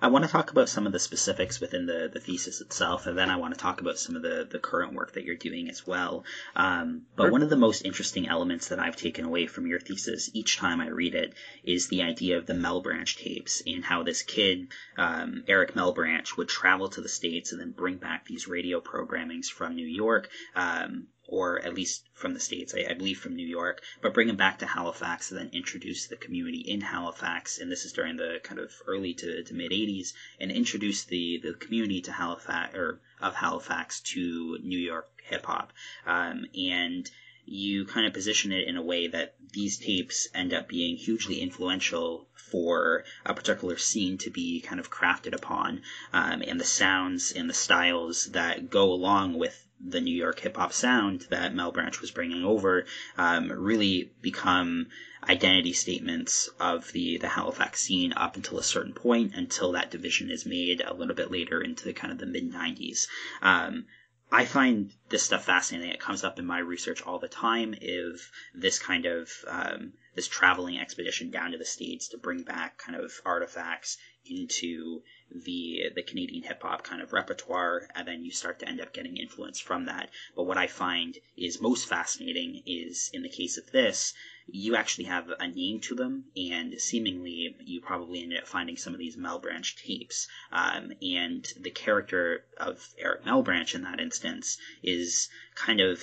I want to talk about some of the specifics within the, the thesis itself, and then I want to talk about some of the, the current work that you're doing as well. Um, but sure. one of the most interesting elements that I've taken away from your thesis each time I read it is the idea of the Melbranch tapes and how this kid, um, Eric Melbranch, would travel to the States and then bring back these radio programmings from New York. Um, or at least from the States, I, I, believe from New York, but bring him back to Halifax and then introduce the community in Halifax. And this is during the kind of early to, to mid 80s, and introduce the, the community to Halifax, or of Halifax to New York hip hop. Um, and you kind of position it in a way that these tapes end up being hugely influential for a particular scene to be kind of crafted upon, um, and the sounds and the styles that go along with the New York hip hop sound that Melbranch was bringing over um, really become identity statements of the, the Halifax scene up until a certain point, until that division is made a little bit later into the kind of the mid 90s. Um, I find this stuff fascinating. It comes up in my research all the time. If this kind of um, this traveling expedition down to the states to bring back kind of artifacts into the the Canadian hip hop kind of repertoire, and then you start to end up getting influence from that. But what I find is most fascinating is in the case of this, you actually have a name to them, and seemingly you probably ended up finding some of these Malebranche tapes. Um, and the character of Eric Malebranche in that instance is kind of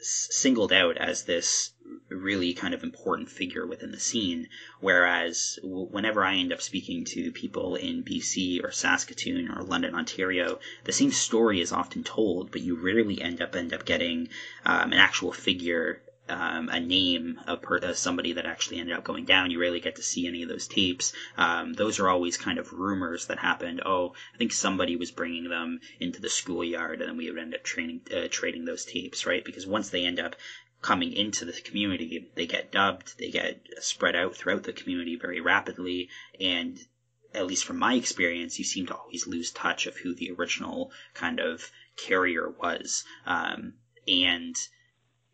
singled out as this really kind of important figure within the scene. Whereas whenever I end up speaking to people in BC or Saskatoon or London, Ontario, the same story is often told, but you rarely end up end up getting um, an actual figure um, a name of per- somebody that actually ended up going down. You rarely get to see any of those tapes. Um, those are always kind of rumors that happened. Oh, I think somebody was bringing them into the schoolyard, and then we would end up training, uh, trading those tapes, right? Because once they end up coming into the community, they get dubbed, they get spread out throughout the community very rapidly, and at least from my experience, you seem to always lose touch of who the original kind of carrier was. Um, and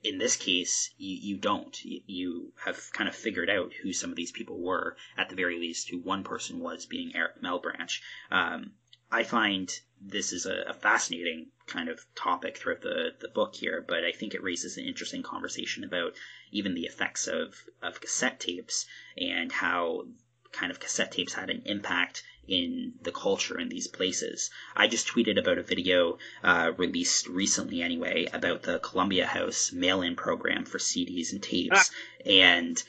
in this case, you, you don't. You, have kind of figured out who some of these people were, at the very least, who one person was, being Eric Melbranch. Um, I find this is a, a, fascinating kind of topic throughout the, the book here, but I think it raises an interesting conversation about even the effects of, of cassette tapes and how kind of cassette tapes had an impact in the culture in these places. I just tweeted about a video uh, released recently, anyway, about the Columbia House mail in program for CDs and tapes. Ah. And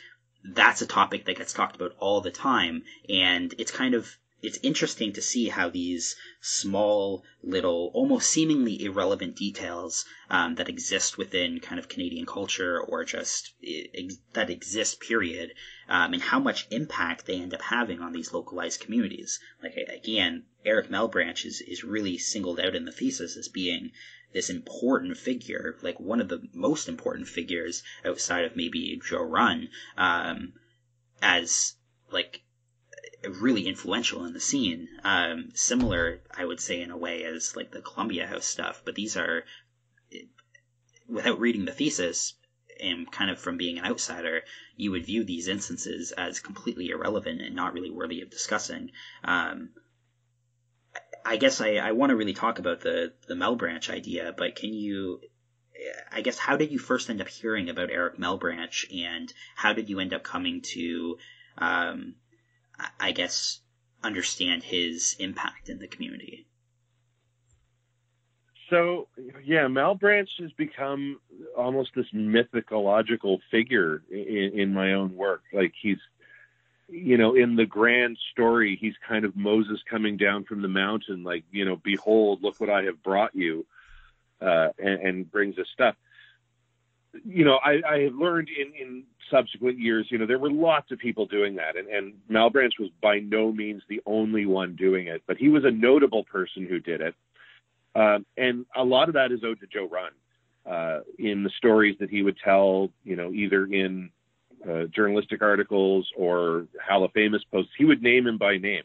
that's a topic that gets talked about all the time. And it's kind of it's interesting to see how these small little almost seemingly irrelevant details um, that exist within kind of canadian culture or just ex- that exist period um, and how much impact they end up having on these localized communities. Like again eric malebranche is, is really singled out in the thesis as being this important figure like one of the most important figures outside of maybe Jorun um, as like really influential in the scene. Um, similar, I would say, in a way, as like the Columbia House stuff. But these are, without reading the thesis and kind of from being an outsider, you would view these instances as completely irrelevant and not really worthy of discussing. Um, I guess I, I want to really talk about the the Malebranche idea, but can you I guess how did you first end up hearing about Eric Malebranche, and how did you end up coming to um, I guess, understand his impact in the community. So yeah, Mal Branch has become almost this mythological figure in, in my own work. Like he's, you know, in the grand story, he's kind of Moses coming down from the mountain, like you know, behold, look what I have brought you, uh, and, and brings us stuff you know, I, I have learned in, in subsequent years, you know, there were lots of people doing that, and, and was by no means the only one doing it, but he was a notable person who did it. Um, and a lot of that is owed to Jorun uh, in the stories that he would tell, you know, either in uh, journalistic articles or Halifamous posts. He would name him by name.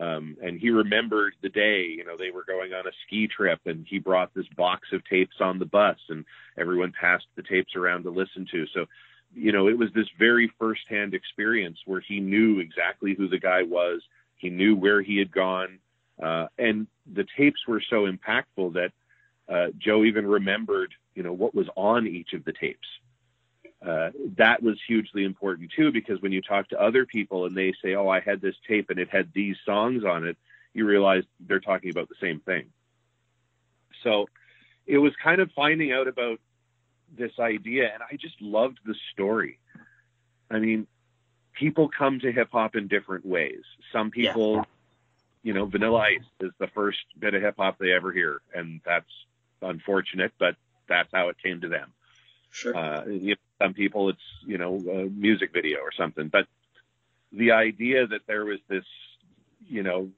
Um, and he remembered the day, you know, they were going on a ski trip and he brought this box of tapes on the bus and everyone passed the tapes around to listen to. So, you know, it was this very firsthand experience where he knew exactly who the guy was. He knew where he had gone. Uh, and the tapes were so impactful that uh, Joe even remembered, you know, what was on each of the tapes uh, that was hugely important too, because when you talk to other people and they say, "Oh, I had this tape and it had these songs on it," you realize they're talking about the same thing. So it was kind of finding out about this idea, and I just loved the story. I mean, people come to hip hop in different ways. Some people, yeah. you know, Vanilla Ice is the first bit of hip hop they ever hear, and that's unfortunate, but that's how it came to them. Sure. Uh, you know, some people it's you know a music video or something but the idea that there was this you know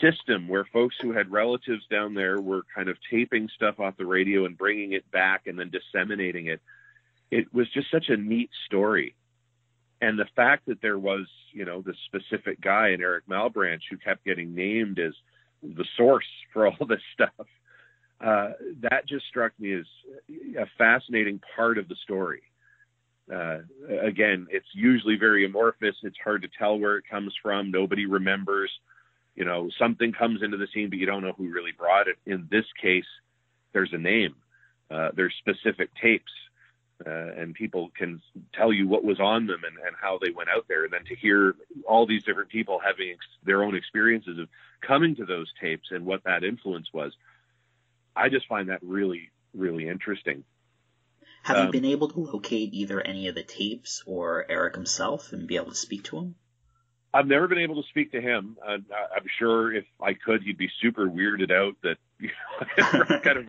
system where folks who had relatives down there were kind of taping stuff off the radio and bringing it back and then disseminating it it was just such a neat story and the fact that there was you know this specific guy in Eric Malebranche who kept getting named as the source for all this stuff uh, that just struck me as a fascinating part of the story. Uh, again, it's usually very amorphous. It's hard to tell where it comes from. Nobody remembers. You know, something comes into the scene, but you don't know who really brought it. In this case, there's a name. Uh, there's specific tapes. uh, and people can tell you what was on them and, and how they went out there. And then to hear all these different people having ex- their own experiences of coming to those tapes and what that influence was, I just find that really, really interesting. Have um, you been able to locate either any of the tapes or Eric himself and be able to speak to him? I've never been able to speak to him. Uh, I'm sure if I could, he'd be super weirded out that you know, kind of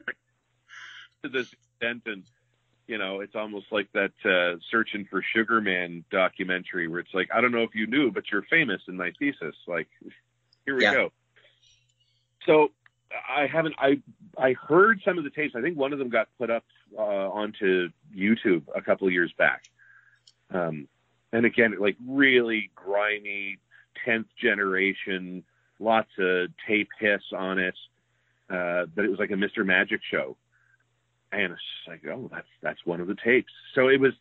to this extent and you know, it's almost like that uh, searching for Sugar Man documentary where it's like, I don't know if you knew, but you're famous in my thesis. Like, here we yeah. go. So I haven't. I I heard some of the tapes. I think one of them got put up uh, onto YouTube a couple of years back. Um, and again, like really grimy, tenth generation, lots of tape hiss on it. Uh, but it was like a Mr. Magic show and it's like, oh, that's that's one of the tapes. So it was,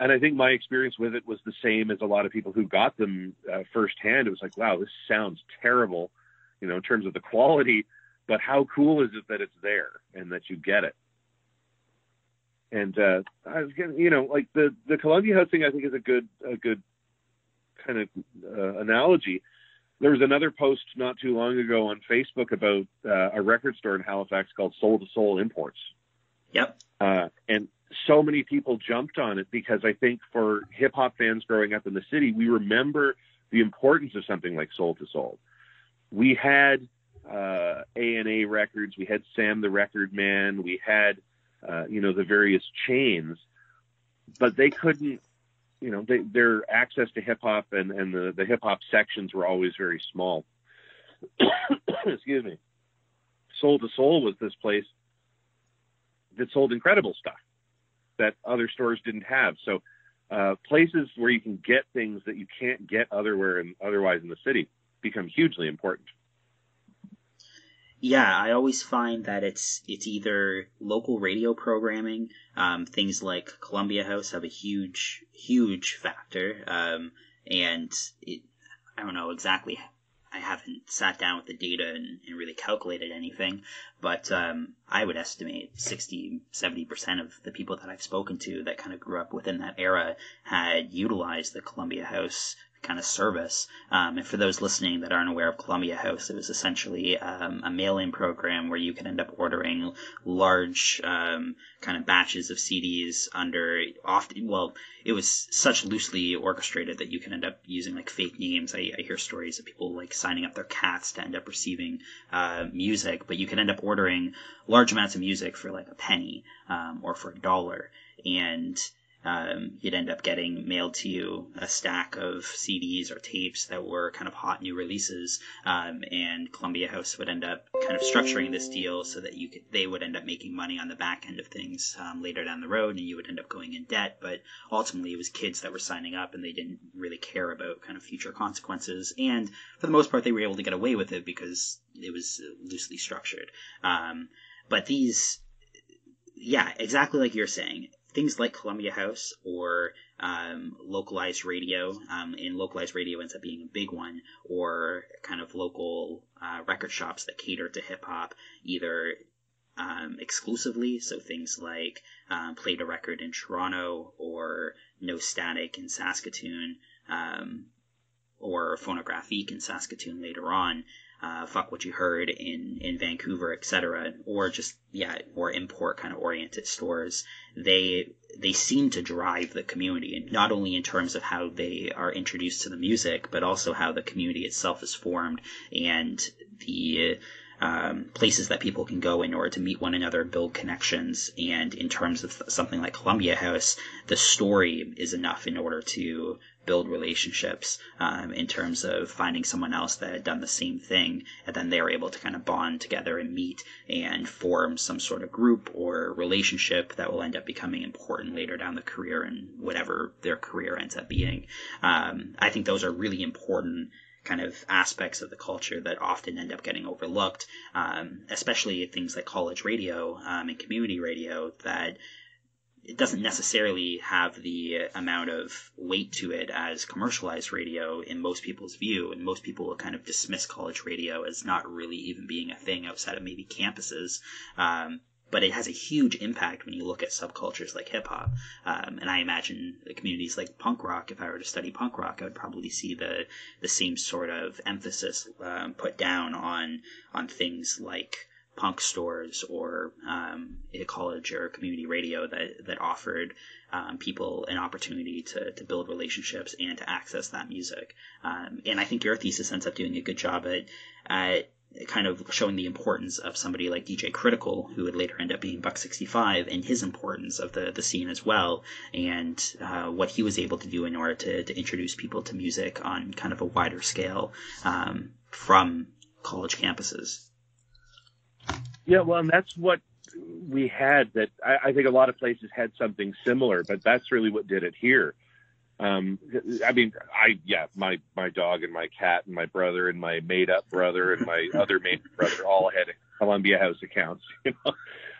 and I think my experience with it was the same as a lot of people who got them uh, firsthand. It was like, wow, this sounds terrible, you know, in terms of the quality, but how cool is it that it's there and that you get it? And uh, I was getting, you know, like the the Columbia House thing, I think is a good a good kind of uh, analogy there was another post not too long ago on Facebook about uh, a record store in Halifax called Soul to Soul Imports. Yep. Uh, and so many people jumped on it because I think for hip hop fans growing up in the city, we remember the importance of something like Soul to Soul. We had uh, A and A records, we had Sam the Record Man, we had uh, you know the various chains, but they couldn't you know, they, their access to hip hop and, and the, the hip hop sections were always very small. Excuse me. Soul to Soul was this place that sold incredible stuff that other stores didn't have. So, uh, places where you can get things that you can't get otherwise in the city become hugely important yeah, I always find that it's it's either local radio programming, um, things like Columbia House have a huge huge factor, um, and it, I don't know exactly. I haven't sat down with the data and, and really calculated anything, but um, I would estimate 60, 70% of the people that I've spoken to that kind of grew up within that era had utilized the Columbia House kind of service. Um, and for those listening that aren't aware of Columbia House, it was essentially um, a mail-in program where you could end up ordering large um, kind of batches of CDs under often. Well, it was such loosely orchestrated that you can end up using like fake names. I, I hear stories of people like signing up their cats to end up receiving uh, music, but you can end up ordering large amounts of music for like a penny um, or for a dollar and um, you'd end up getting mailed to you a stack of CDs or tapes that were kind of hot new releases, um, and Columbia House would end up kind of structuring this deal so that you could, they would end up making money on the back end of things um, later down the road, and you would end up going in debt. But ultimately, it was kids that were signing up, and they didn't really care about kind of future consequences. And for the most part, they were able to get away with it because it was loosely structured. Um, but these yeah, exactly like you're saying things like Columbia House or um, localized radio, um, and localized radio ends up being a big one, or kind of local uh, record shops that cater to hip hop, either um, exclusively, so things like um, a Record in Toronto or No Static in Saskatoon, um, or Phonographique in Saskatoon later on uh, fuck what you heard in in Vancouver, etc., or just yeah, or import kind of oriented stores. They they seem to drive the community, not only in terms of how they are introduced to the music, but also how the community itself is formed and the um, places that people can go in order to meet one another, build connections. And in terms of something like Columbia House, the story is enough in order to build relationships um, in terms of finding someone else that had done the same thing, and then they were able to kind of bond together and meet and form some sort of group or relationship that will end up becoming important later down the career and whatever their career ends up being. Um, I think those are really important kind of aspects of the culture that often end up getting overlooked, um, especially things like college radio um, and community radio that it doesn't necessarily have the amount of weight to it as commercialized radio in most people's view, and most people will kind of dismiss college radio as not really even being a thing outside of maybe campuses. Um, but it has a huge impact when you look at subcultures like hip hop. Um, and I imagine communities like punk rock, if I were to study punk rock, I would probably see the the same sort of emphasis um, put down on on things like punk stores or um, a college or community radio that that offered um, people an opportunity to, to build relationships and to access that music. Um, and I think your thesis ends up doing a good job at, at kind of showing the importance of somebody like DJ Critical, who would later end up being Buck 65, and his importance of the, the scene as well, and uh, what he was able to do in order to, to introduce people to music on kind of a wider scale um, from college campuses. Yeah, well, and that's what we had that I, I, think a lot of places had something similar, but that's really what did it here. Um, I mean, I yeah, my my dog and my cat and my brother and my made up brother and my other made brother all had Columbia House accounts, you know.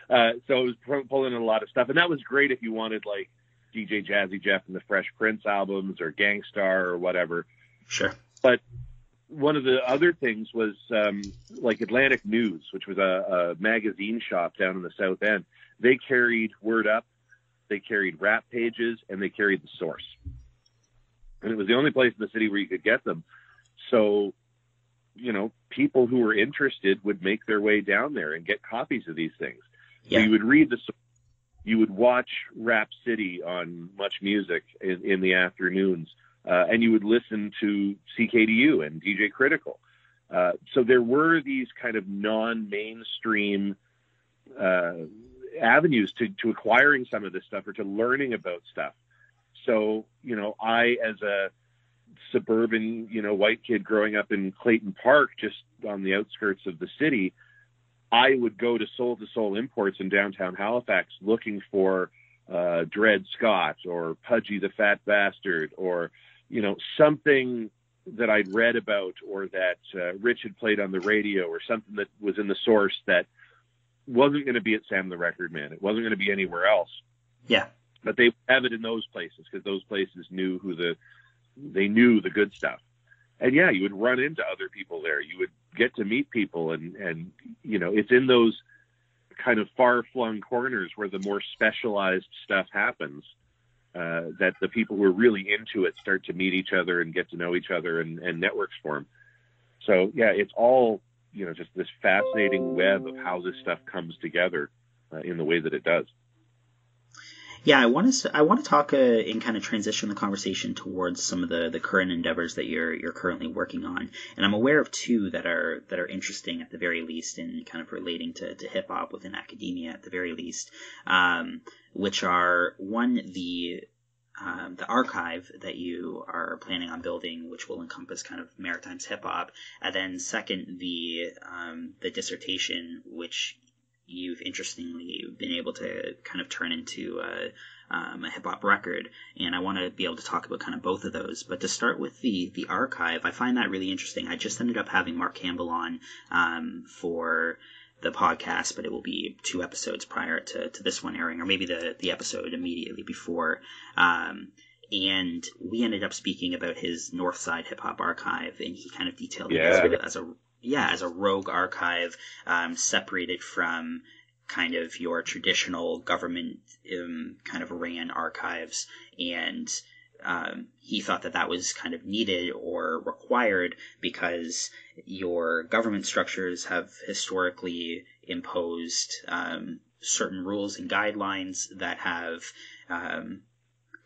Uh, so it was pulling in a lot of stuff, and that was great if you wanted like DJ Jazzy Jeff and the Fresh Prince albums or Gang Starr or whatever. Sure. But one of the other things was um, like Atlantic News, which was a, a magazine shop down in the South End. They carried Word Up, they carried rap pages, and they carried the Source. And it was the only place in the city where you could get them. So, you know, people who were interested would make their way down there and get copies of these things. Yeah. So you would read the, you would watch Rap City on Much Music in, in the afternoons uh, and you would listen to CKDU and DJ Critical. Uh, so there were these kind of non-mainstream uh, avenues to, to acquiring some of this stuff or to learning about stuff. So you know, I as a suburban, you know, white kid growing up in Clayton Park, just on the outskirts of the city, I would go to Soul to Soul Imports in downtown Halifax looking for uh, Dred Scott or Pudgee the Phat Bastard or you know, something that I'd read about or that uh, Rich had played on the radio or something that was in the source that wasn't going to be at Sam the Record Man. It wasn't going to be anywhere else. Yeah. But they have it in those places because those places knew who the, they knew the good stuff. And yeah, you would run into other people there. You would get to meet people and, and, you know, it's in those kind of far flung corners where the more specialized stuff happens uh, that the people who are really into it start to meet each other and get to know each other and, and networks form. So yeah, it's all you know just this fascinating web of how this stuff comes together uh, in the way that it does. Yeah, I want to I want to talk uh, and kind of transition the conversation towards some of the, the current endeavors that you're you're currently working on, and I'm aware of two that are that are interesting at the very least, in kind of relating to, to hip hop within academia at the very least, um, which are one the um, the archive that you are planning on building, which will encompass kind of Maritimes hip hop, and then second the um, the dissertation, which you've interestingly been able to kind of turn into a, um, a hip hop record, and I want to be able to talk about kind of both of those. But to start with the the archive, I find that really interesting. I just ended up having Mark Campbell on um, for the podcast, but it will be two episodes prior to, to this one airing, or maybe the the episode immediately before. Um, and we ended up speaking about his Northside Hip Hop Archive, and he kind of detailed yeah. it as a, as a yeah, as a rogue archive, um, separated from kind of your traditional government um, kind of ran archives. And um, he thought that that was kind of needed or required because your government structures have historically imposed um, certain rules and guidelines that have um,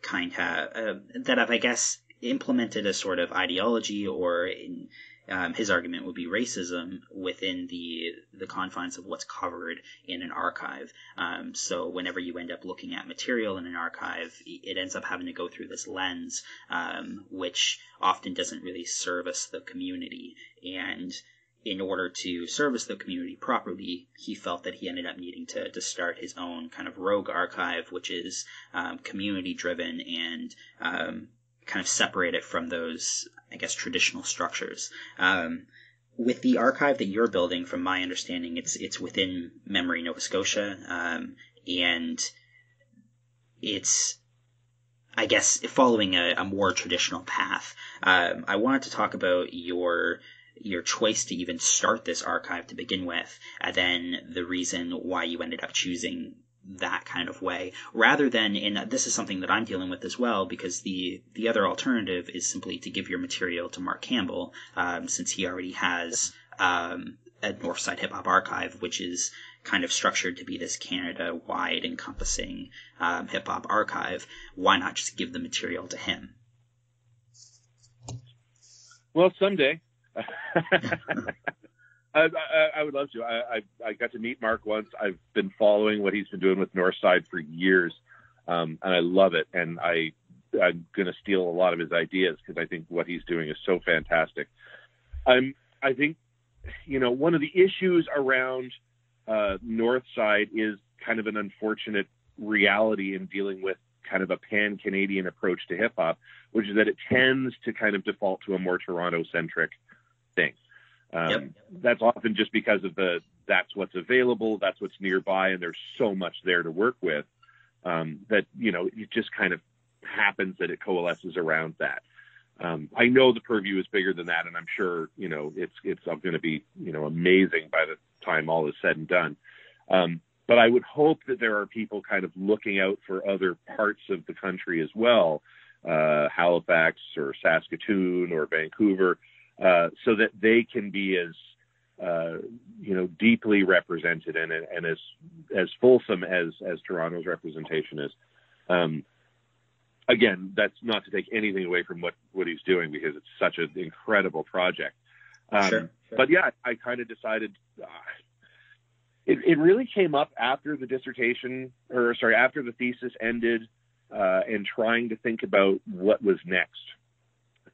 kind of uh, that have, I guess, implemented a sort of ideology or in, um, his argument would be racism within the the confines of what's covered in an archive. Um, so whenever you end up looking at material in an archive, it ends up having to go through this lens, um, which often doesn't really service the community. And in order to service the community properly, he felt that he ended up needing to, to start his own kind of rogue archive, which is um, community driven and um, kind of separate it from those I guess, traditional structures. Um, with the archive that you're building, from my understanding, it's it's within Memory Nova Scotia, um, and it's I guess following a, a more traditional path. Um, I wanted to talk about your your choice to even start this archive to begin with, and then the reason why you ended up choosing that kind of way rather than in this is something that I'm dealing with as well because the the other alternative is simply to give your material to Mark Campbell um, since he already has um, a Northside Hip Hop Archive which is kind of structured to be this Canada wide encompassing um, hip hop archive. Why not just give the material to him? Well someday I, I, I, would love to. I, I, I got to meet Mark once. I've been following what he's been doing with Northside for years, um, and I love it. And I I'm going to steal a lot of his ideas because I think what he's doing is so fantastic. I'm I think you know one of the issues around uh, Northside is kind of an unfortunate reality in dealing with kind of a pan Canadian approach to hip hop, which is that it tends to kind of default to a more Toronto centric. Um, yep. That's often just because of the that's what's available, that's what's nearby, and there's so much there to work with um, that you know it just kind of happens that it coalesces around that. Um, I know the purview is bigger than that, and I'm sure you know it's it's going to be you know amazing by the time all is said and done. Um, but I would hope that there are people kind of looking out for other parts of the country as well, uh, Halifax or Saskatoon or Vancouver, uh, so that they can be as uh, you know deeply represented and and as as fulsome as as Toronto's representation is. Um, again, that's not to take anything away from what what he's doing because it's such an incredible project. Um, sure, sure. But yeah, I kind of decided. Uh, it, it really came up after the dissertation, or sorry, after the thesis ended, uh, and trying to think about what was next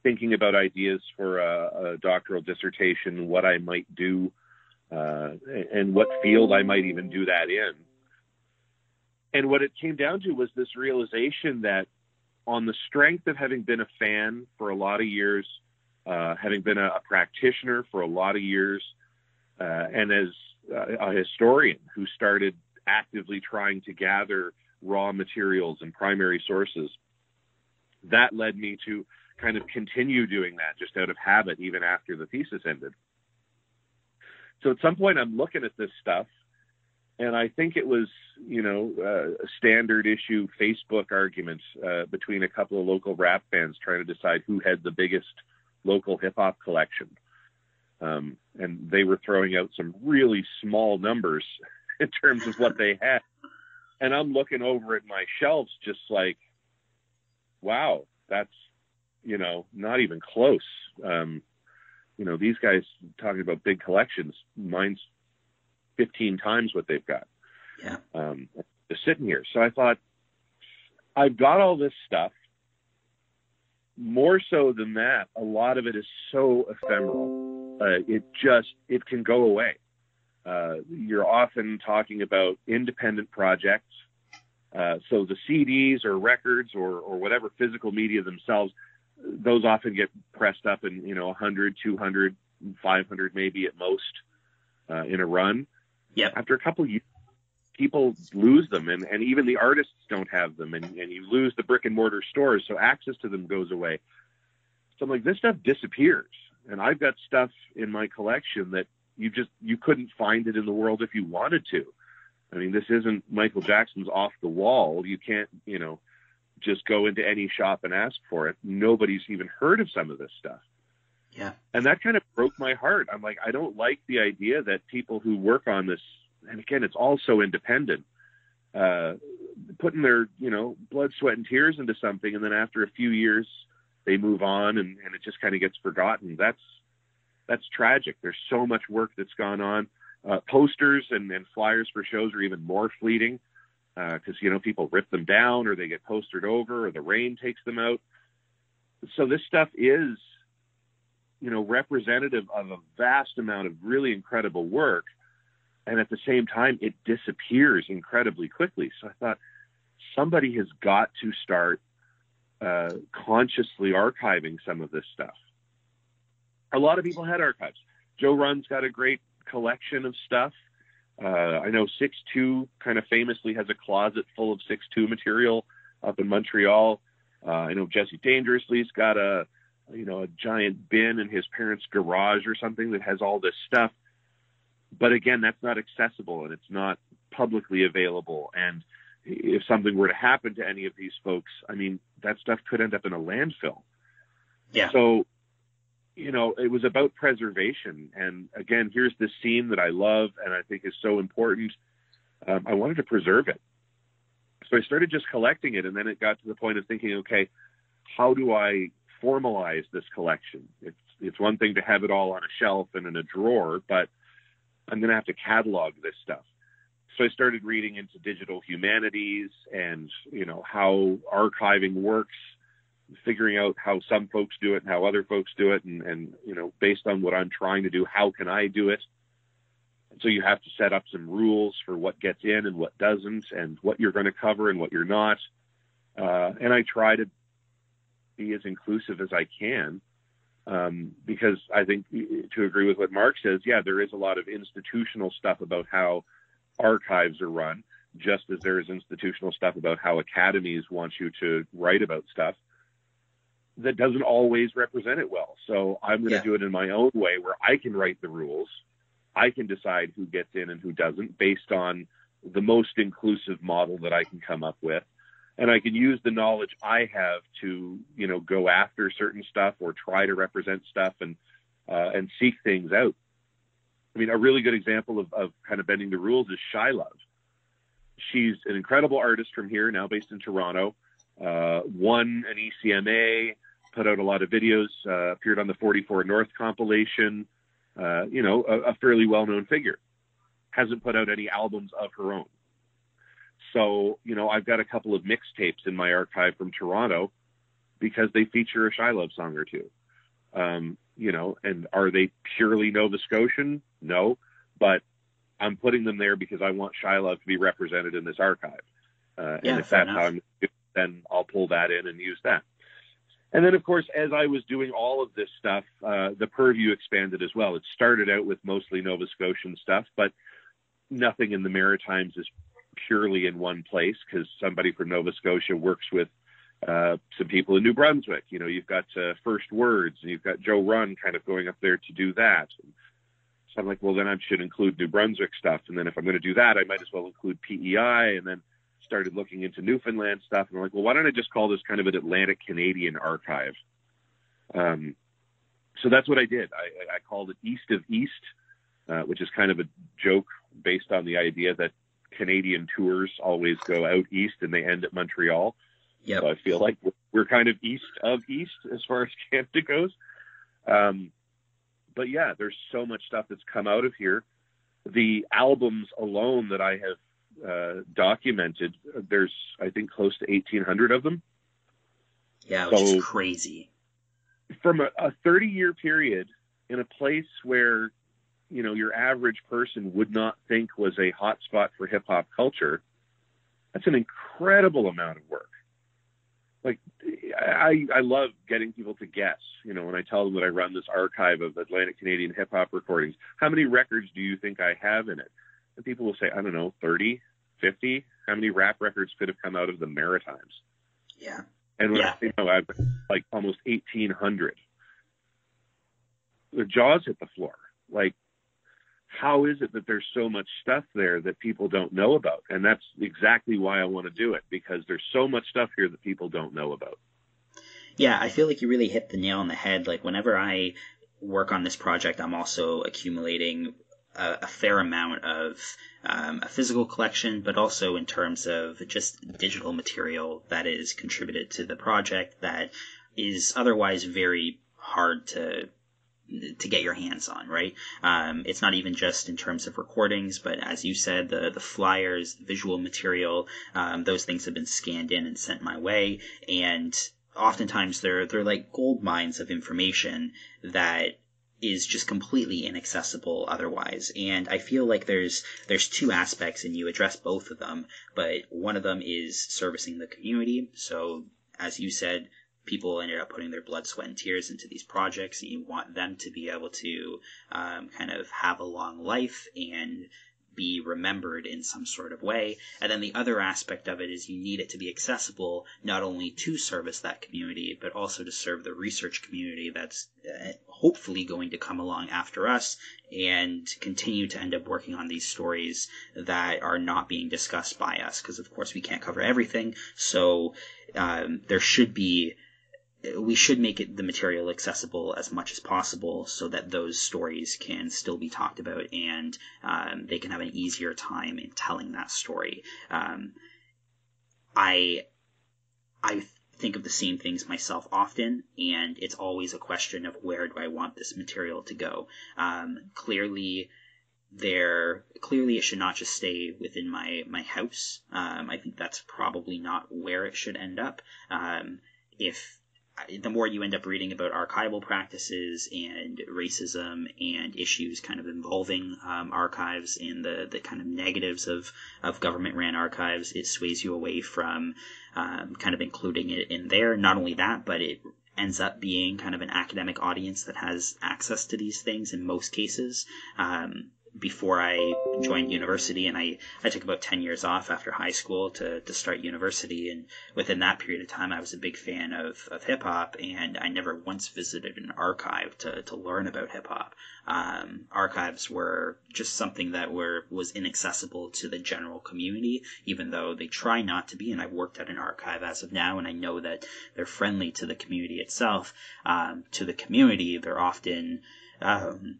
thinking about ideas for a, a doctoral dissertation, what I might do, uh, and what field I might even do that in. And what it came down to was this realization that, on the strength of having been a fan for a lot of years, uh, having been a, a, practitioner for a lot of years, uh, and as a historian who started actively trying to gather raw materials and primary sources, that led me to kind of continue doing that just out of habit, even after the thesis ended. So at some point, I'm looking at this stuff, and I think it was, you know, uh, a standard issue Facebook arguments uh, between a couple of local rap fans trying to decide who had the biggest local hip hop collection. Um, and they were throwing out some really small numbers in terms of what they had. And I'm looking over at my shelves, just like, wow, that's you know, not even close. Um, you know, these guys talking about big collections, mine's 15 times what they've got. Yeah. Um, just sitting here. So I thought, I've got all this stuff. More so than that, a lot of it is so ephemeral. Uh, it just, it can go away. Uh, you're often talking about independent projects. Uh, so the CDs or records or, or whatever physical media themselves, those often get pressed up in you know 100 200 500 maybe at most uh, in a run. Yep. after a couple of years people lose them and, and even the artists don't have them and, and you lose the brick and mortar stores so access to them goes away. So I'm like this stuff disappears. And I've got stuff in my collection that you just you couldn't find it in the world if you wanted to. I mean this isn't Michael Jackson's off the wall. You can't you know just go into any shop and ask for it. Nobody's even heard of some of this stuff. Yeah. And that kind of broke my heart. I'm like, I don't like the idea that people who work on this, and again, it's all so independent, uh, putting their, you know, blood, sweat, and tears into something, and then after a few years, they move on, and, and it just kind of gets forgotten. That's that's tragic. There's so much work that's gone on. Uh, posters and, and flyers for shows are even more fleeting because uh, you know people rip them down or they get postered over or the rain takes them out. So this stuff is, you know, representative of a vast amount of really incredible work, and at the same time it disappears incredibly quickly. So I thought somebody has got to start uh, consciously archiving some of this stuff. A lot of people had archives. Jorun's got a great collection of stuff. Uh, I know Six Two kind of famously has a closet full of Sixtoo material up in Montreal. Uh, I know Jesse Dangerously's got a you know, a giant bin in his parents' garage or something that has all this stuff. But again, that's not accessible and it's not publicly available. And if something were to happen to any of these folks, I mean, that stuff could end up in a landfill. Yeah. So, you know, it was about preservation. And again, here's this scene that I love and I think is so important. Um, I wanted to preserve it. So I started just collecting it. And then it got to the point of thinking, okay, how do I formalize this collection? It's, it's one thing to have it all on a shelf and in a drawer, but I'm going to have to catalog this stuff so I started reading into digital humanities and you know how archiving works, figuring out how some folks do it and how other folks do it, and and you know based on what I'm trying to do, how can I do it? And so you have to set up some rules for what gets in and what doesn't, and what you're going to cover and what you're not. Uh, and I try to be as inclusive as I can. Um, because I think to agree with what Mark says, yeah, there is a lot of institutional stuff about how archives are run, just as there is institutional stuff about how academies want you to write about stuff that doesn't always represent it well. So I'm going to yeah. do it in my own way where I can write the rules. I can decide who gets in and who doesn't based on the most inclusive model that I can come up with. And I can use the knowledge I have to, you know, go after certain stuff or try to represent stuff and, uh, and seek things out. I mean, a really good example of, of kind of bending the rules is Shy Love. She's an incredible artist from here, now based in Toronto. Uh, won an ECMA, put out a lot of videos, uh, appeared on the 44 North compilation. Uh, you know, a, a fairly well-known figure. Hasn't put out any albums of her own. So, you know, I've got a couple of mixtapes in my archive from Toronto because they feature a Shy Love song or two. Um, you know, and are they purely Nova Scotian? No, but I'm putting them there because I want Shy Love to be represented in this archive. Uh, yeah, and if that's enough. how I'm then I'll pull that in and use that. And then, of course, as I was doing all of this stuff, uh, the purview expanded as well. It started out with mostly Nova Scotian stuff, but nothing in the Maritimes is purely in one place because somebody from Nova Scotia works with uh, some people in New Brunswick. You know, you've got uh, First Words, and you've got Jorun kind of going up there to do that. So I'm like, well, then I should include New Brunswick stuff. And then if I'm going to do that, I might as well include PEI. And then started looking into Newfoundland stuff. And I'm like, well, why don't I just call this kind of an Atlantic Canadian archive? Um, so that's what I did. I, I called it East of East, uh, which is kind of a joke based on the idea that Canadian tours always go out east and they end at Montreal. Yeah. So I feel like we're kind of east of east as far as Canada goes. Um, but yeah, there's so much stuff that's come out of here. The albums alone that I have uh, documented, there's I think close to 1,800 of them. Yeah, which so, is crazy. From a, a 30 year period in a place where you know your average person would not think was a hotspot for hip hop culture, that's an incredible amount of work like I I love getting people to guess. You know, when I tell them that I run this archive of Atlantic Canadian hip hop recordings, how many records do you think I have in it? And people will say, I don't know, 30, 50. How many rap records could have come out of the Maritimes? Yeah. And when yeah. I say no, I've like almost 1,800. The jaws hit the floor. Like how is it that there's so much stuff there that people don't know about? And that's exactly why I want to do it because there's so much stuff here that people don't know about. Yeah, I feel like you really hit the nail on the head. Like whenever I work on this project, I'm also accumulating a, a fair amount of um, a physical collection, but also in terms of just digital material that is contributed to the project that is otherwise very hard to to get your hands on, right? Um, it's not even just in terms of recordings, but as you said, the the flyers, visual material, um, those things have been scanned in and sent my way, and oftentimes they're they're like gold mines of information that is just completely inaccessible otherwise. And I feel like there's there's two aspects and you address both of them, but one of them is servicing the community. So as you said, people ended up putting their blood, sweat, and tears into these projects, and you want them to be able to um, kind of have a long life and be remembered in some sort of way. And then the other aspect of it is you need it to be accessible not only to service that community, but also to serve the research community that's uh, hopefully going to come along after us and continue to end up working on these stories that are not being discussed by us. Because, of course, we can't cover everything. So um, there should be we should make it the material accessible as much as possible so that those stories can still be talked about and um, they can have an easier time in telling that story. Um, I I think of the same things myself often, and it's always a question of where do I want this material to go. Um, clearly, there clearly it should not just stay within my my house. Um, I think that's probably not where it should end up. Um, if the more you end up reading about archival practices and racism and issues kind of involving um, archives and the, the kind of negatives of, of government ran archives, it sways you away from um, kind of including it in there. Not only that, but it ends up being kind of an academic audience that has access to these things in most cases. Um, before I joined university, and I, I took about 10 years off after high school to, to start university. And within that period of time, I was a big fan of, of hip hop, and I never once visited an archive to, to learn about hip hop. Um, archives were just something that were was inaccessible to the general community, even though they try not to be. And I've worked at an archive as of now, and I know that they're friendly to the community itself. Um, to the community, they're often um,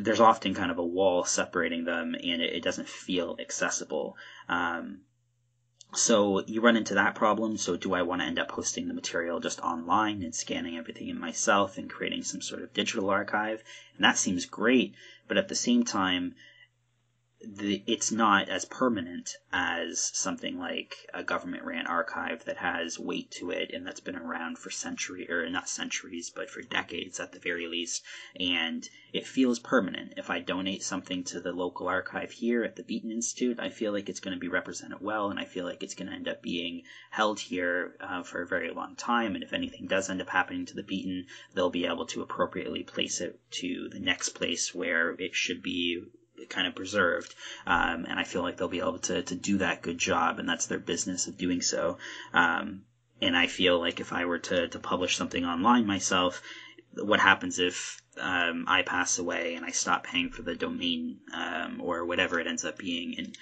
there's often kind of a wall separating them and it, it doesn't feel accessible. Um, so you run into that problem. So do I want to end up hosting the material just online and scanning everything in myself and creating some sort of digital archive? And that seems great, but at the same time, the, it's not as permanent as something like a government ran archive that has weight to it and that's been around for centuries, or not centuries, but for decades at the very least. And it feels permanent. If I donate something to the local archive here at the Beaton Institute, I feel like it's going to be represented well, and I feel like it's going to end up being held here uh, for a very long time. And if anything does end up happening to the Beaton, they'll be able to appropriately place it to the next place where it should be kind of preserved. Um, and I feel like they'll be able to, to do that good job, and that's their business of doing so. Um, and I feel like if I were to, to publish something online myself, what happens if um, I pass away and I stop paying for the domain um, or whatever it ends up being, and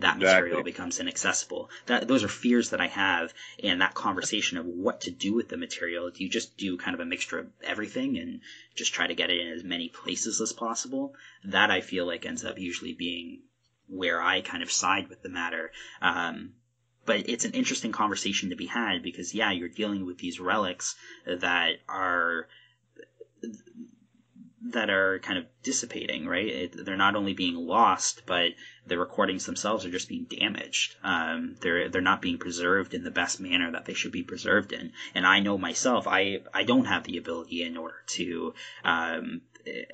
that material becomes inaccessible. That those are fears that I have, and that conversation of what to do with the material. Do you just do kind of a mixture of everything and just try to get it in as many places as possible? That I feel like ends up usually being where I kind of side with the matter. Um, but it's an interesting conversation to be had because yeah, you're dealing with these relics that are that are kind of dissipating, right? It, they're not only being lost, but the recordings themselves are just being damaged. Um, they're they're not being preserved in the best manner that they should be preserved in. And I know myself, I I don't have the ability in order to um,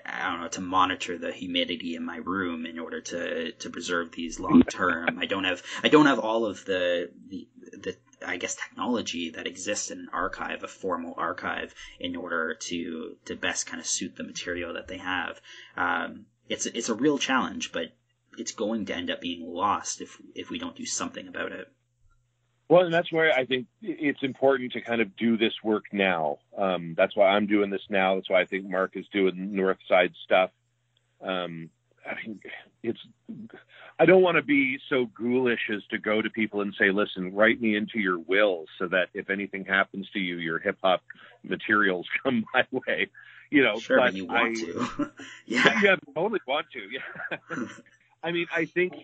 I don't know to monitor the humidity in my room in order to to preserve these long term. I don't have I don't have all of the the, the I guess technology that exists in an archive, a formal archive, in order to to best kind of suit the material that they have. Um, it's it's a real challenge, but it's going to end up being lost if if we don't do something about it. Well, and that's where I think it's important to kind of do this work now. Um, that's why I'm doing this now. That's why I think Mark is doing North Side stuff. Um, I mean, it's I don't want to be so ghoulish as to go to people and say, "Listen, write me into your will so that if anything happens to you, your hip hop materials come my way." You know, sure, but you want I, to. yeah, yeah, totally want to. Yeah, I mean, I think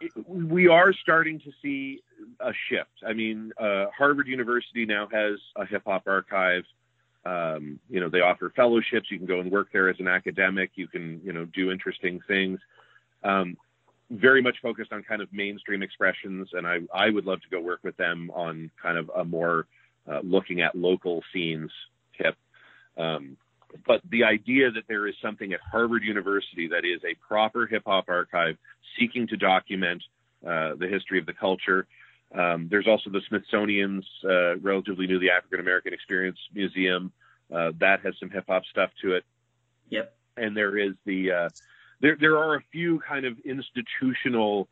it, we are starting to see a shift. I mean, uh, Harvard University now has a hip hop archive. Um, you know, they offer fellowships. You can go and work there as an academic. You can, you know, do interesting things. Um, very much focused on kind of mainstream expressions, and I, I would love to go work with them on kind of a more uh, looking at local scenes tip. Um, but the idea that there is something at Harvard University that is a proper hip hop archive seeking to document uh, the history of the culture um, there's also the Smithsonian's uh, relatively new, the African American Experience Museum. Uh, that has some hip hop stuff to it. Yep. And there is the uh, there there are a few kind of institutional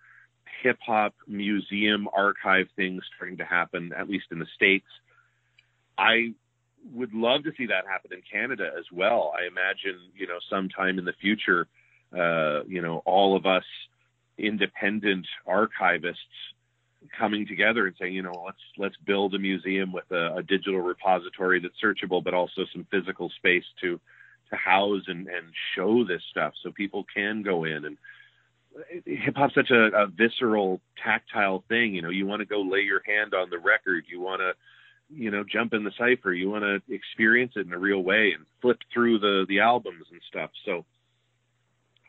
hip hop museum archive things starting to happen, at least in the states. I would love to see that happen in Canada as well. I imagine you know sometime in the future, uh, you know, all of us independent archivists coming together and saying, you know, let's let's build a museum with a, a digital repository that's searchable, but also some physical space to to house and, and show this stuff so people can go in. And hip hop's such a, a visceral tactile thing you know you want to go lay your hand on the record. You want to you know jump in the cipher. You want to experience it in a real way and flip through the the albums and stuff. So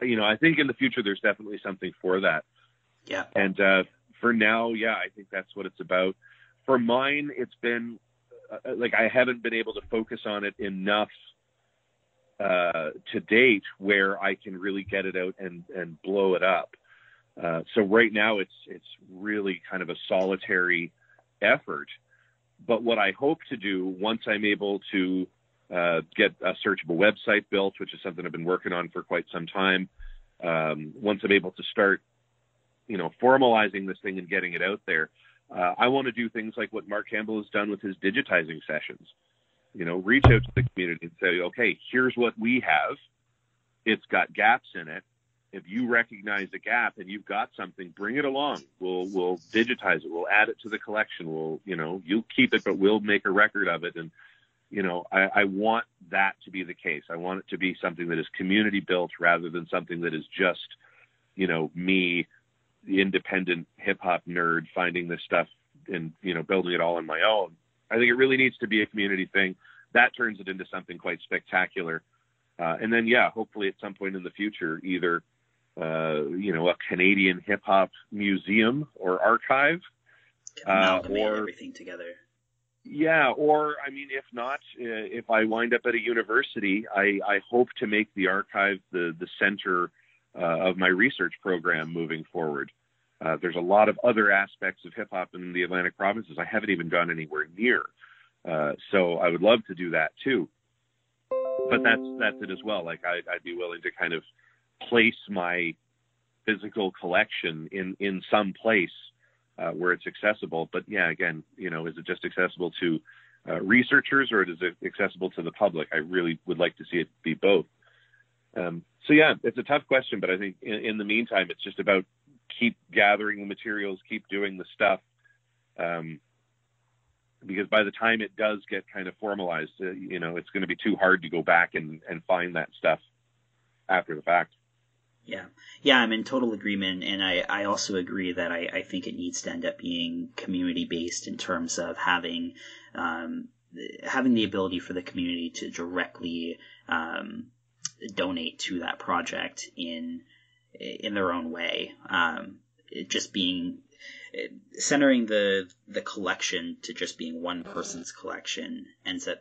you know i think in the future there's definitely something for that. Yeah. And uh for now yeah i think that's what it's about for mine it's been uh, like i haven't been able to focus on it enough uh, to date where I can really get it out and, and blow it up. Uh, so right now it's it's really kind of a solitary effort. But what I hope to do once I'm able to uh, get a searchable website built, which is something I've been working on for quite some time, um, once I'm able to start, you know, formalizing this thing and getting it out there, uh, I want to do things like what Mark Campbell has done with his digitizing sessions you know, reach out to the community and say, okay, here's what we have. It's got gaps in it. If you recognize a gap and you've got something, bring it along. We'll we'll digitize it. We'll add it to the collection. We'll you know you'll keep it, but we'll make a record of it. And you know I, I want that to be the case. I want it to be something that is community built rather than something that is just you know me, the independent hip hop nerd, finding this stuff and you know building it all on my own. I think it really needs to be a community thing. That turns it into something quite spectacular. Uh, and then, yeah, hopefully at some point in the future, either uh, you know a Canadian hip hop museum or archive, uh, or everything together. Yeah, or I mean, if not, uh, if I wind up at a university, I, I hope to make the archive the the center of my research program moving forward. Uh, there's a lot of other aspects of hip hop in the Atlantic provinces I haven't even gone anywhere near. Uh, so I would love to do that too. But that's that's it as well. Like I, I'd be willing to kind of place my physical collection in in some place uh, where it's accessible. But yeah, again, you know, is it just accessible to uh, researchers or is it accessible to the public? I really would like to see it be both. Um, so yeah, it's a tough question, but I think in, in, the meantime, it's just about keep gathering the materials, keep doing the stuff. Um, because by the time it does get kind of formalized, uh, you know, it's going to be too hard to go back and, and find that stuff after the fact. Yeah. Yeah, I'm in total agreement. And I, I also agree that I, I think it needs to end up being community based in terms of having, um, having the ability for the community to directly, um, donate to that project in, in their own way. Um, just being centering the the collection to just being one person's collection ends up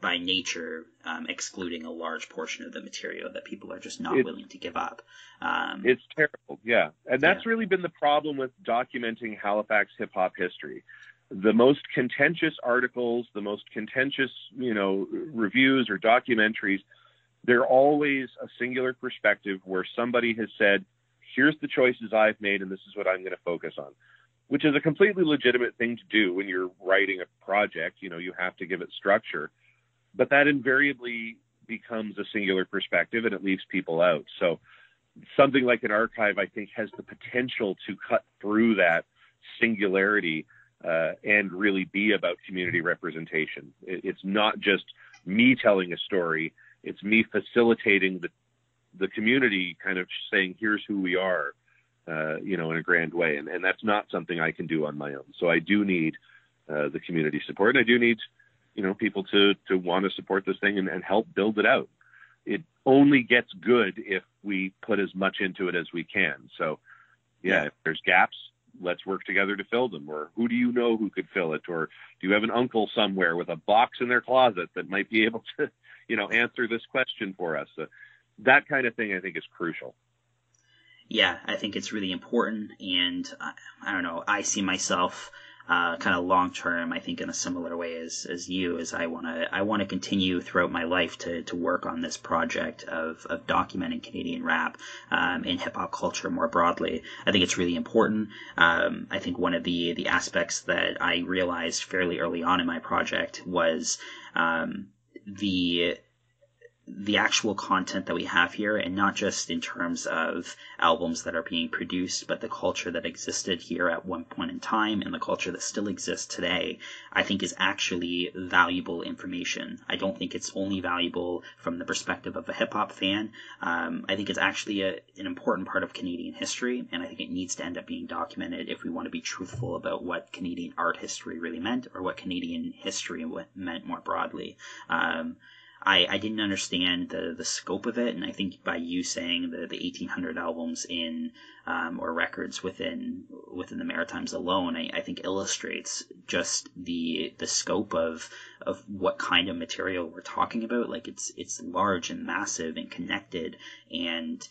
by nature um, excluding a large portion of the material that people are just not it's, willing to give up. Um, it's terrible, yeah, and that's yeah. really been the problem with documenting Halifax hip hop history. The most contentious articles, the most contentious, you know, reviews or documentaries they're always a singular perspective where somebody has said, here's the choices I've made and this is what I'm going to focus on, which is a completely legitimate thing to do when you're writing a project. You know, you have to give it structure, but that invariably becomes a singular perspective and it leaves people out. So something like an archive, I think, has the potential to cut through that singularity uh, and really be about community representation. It, it's not just me telling a story it's me facilitating the the community kind of saying here's who we are uh, you know in a grand way. And, and that's not something i can do on my own. So i do need uh, the community support. And i do need you know people to to want to support this thing and, and help build it out. It only gets good if we put as much into it as we can. So yeah, yeah. if there's gaps let's work together to fill them. Or who do you know who could fill it? Or do you have an uncle somewhere with a box in their closet that might be able to you know, answer this question for us. Uh, that kind of thing, I think, is crucial. Yeah, I think it's really important, and I, I don't know. I see myself uh, kind of long term, I think in a similar way as, as you, as I want to I want to continue throughout my life to, to work on this project of, of documenting Canadian rap um, and hip hop culture more broadly. I think it's really important. Um, I think one of the the aspects that I realized fairly early on in my project was um, the the actual content that we have here, and not just in terms of albums that are being produced, but the culture that existed here at one point in time and the culture that still exists today, I think is actually valuable information. I don't think it's only valuable from the perspective of a hip hop fan. Um, I think it's actually a, an important part of Canadian history, and I think it needs to end up being documented if we want to be truthful about what Canadian art history really meant or what Canadian history meant more broadly. Um, I, I didn't understand the, the scope of it, and I think by you saying the, the 1800 albums in um, or records within within the Maritimes alone, I, I think illustrates just the the scope of of what kind of material we're talking about. Like it's it's large and massive and connected, and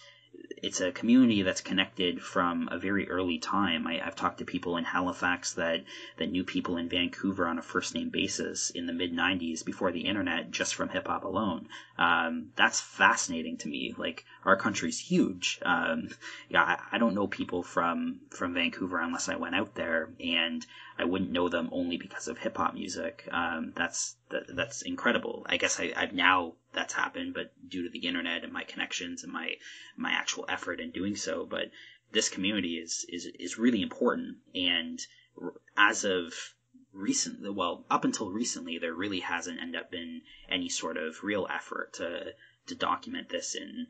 it's a community that's connected from a very early time. I, have talked to people in Halifax that, that knew people in Vancouver on a first name basis in the mid 90s before the internet just from hip hop alone. Um, that's fascinating to me. Like, our country's huge. Um, yeah, I, I don't know people from, from Vancouver unless I went out there, and I wouldn't know them only because of hip hop music. Um, that's that, that's incredible. I guess I, I've now that's happened, but due to the internet and my connections and my my actual effort in doing so. But this community is is is really important, and as of recently, well, up until recently, there really hasn't ended up been any sort of real effort to to document this in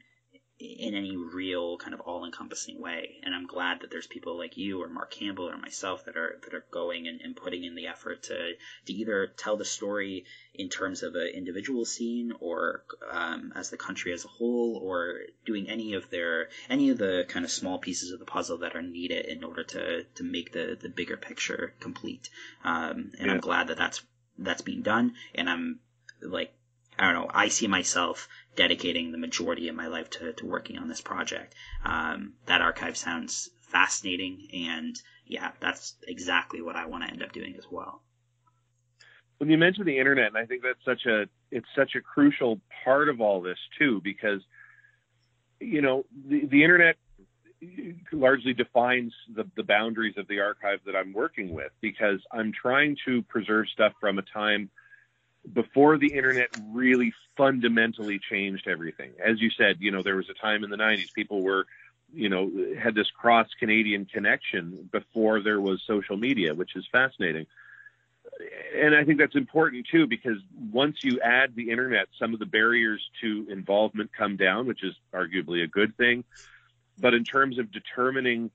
in any real kind of all-encompassing way. And I'm glad that there's people like you or Mark Campbell or myself that are that are going and, and putting in the effort to to either tell the story in terms of an individual scene or um, as the country as a whole, or doing any of their any of the kind of small pieces of the puzzle that are needed in order to to make the the bigger picture complete. Um, and yeah. I'm glad that that's that's being done. And I'm like I don't know. I see myself dedicating the majority of my life to, to working on this project. Um, that archive sounds fascinating, and yeah, that's exactly what I want to end up doing as well. When you mentioned the internet, and I think that's such a it's such a crucial part of all this too, because you know the the internet largely defines the, the boundaries of the archive that I'm working with because I'm trying to preserve stuff from a time before the internet really fundamentally changed everything. As you said, you know, there was a time in the 90s people were, you know, had this cross Canadian connection before there was social media, which is fascinating. And I think that's important too, because once you add the internet, some of the barriers to involvement come down, which is arguably a good thing. But in terms of determining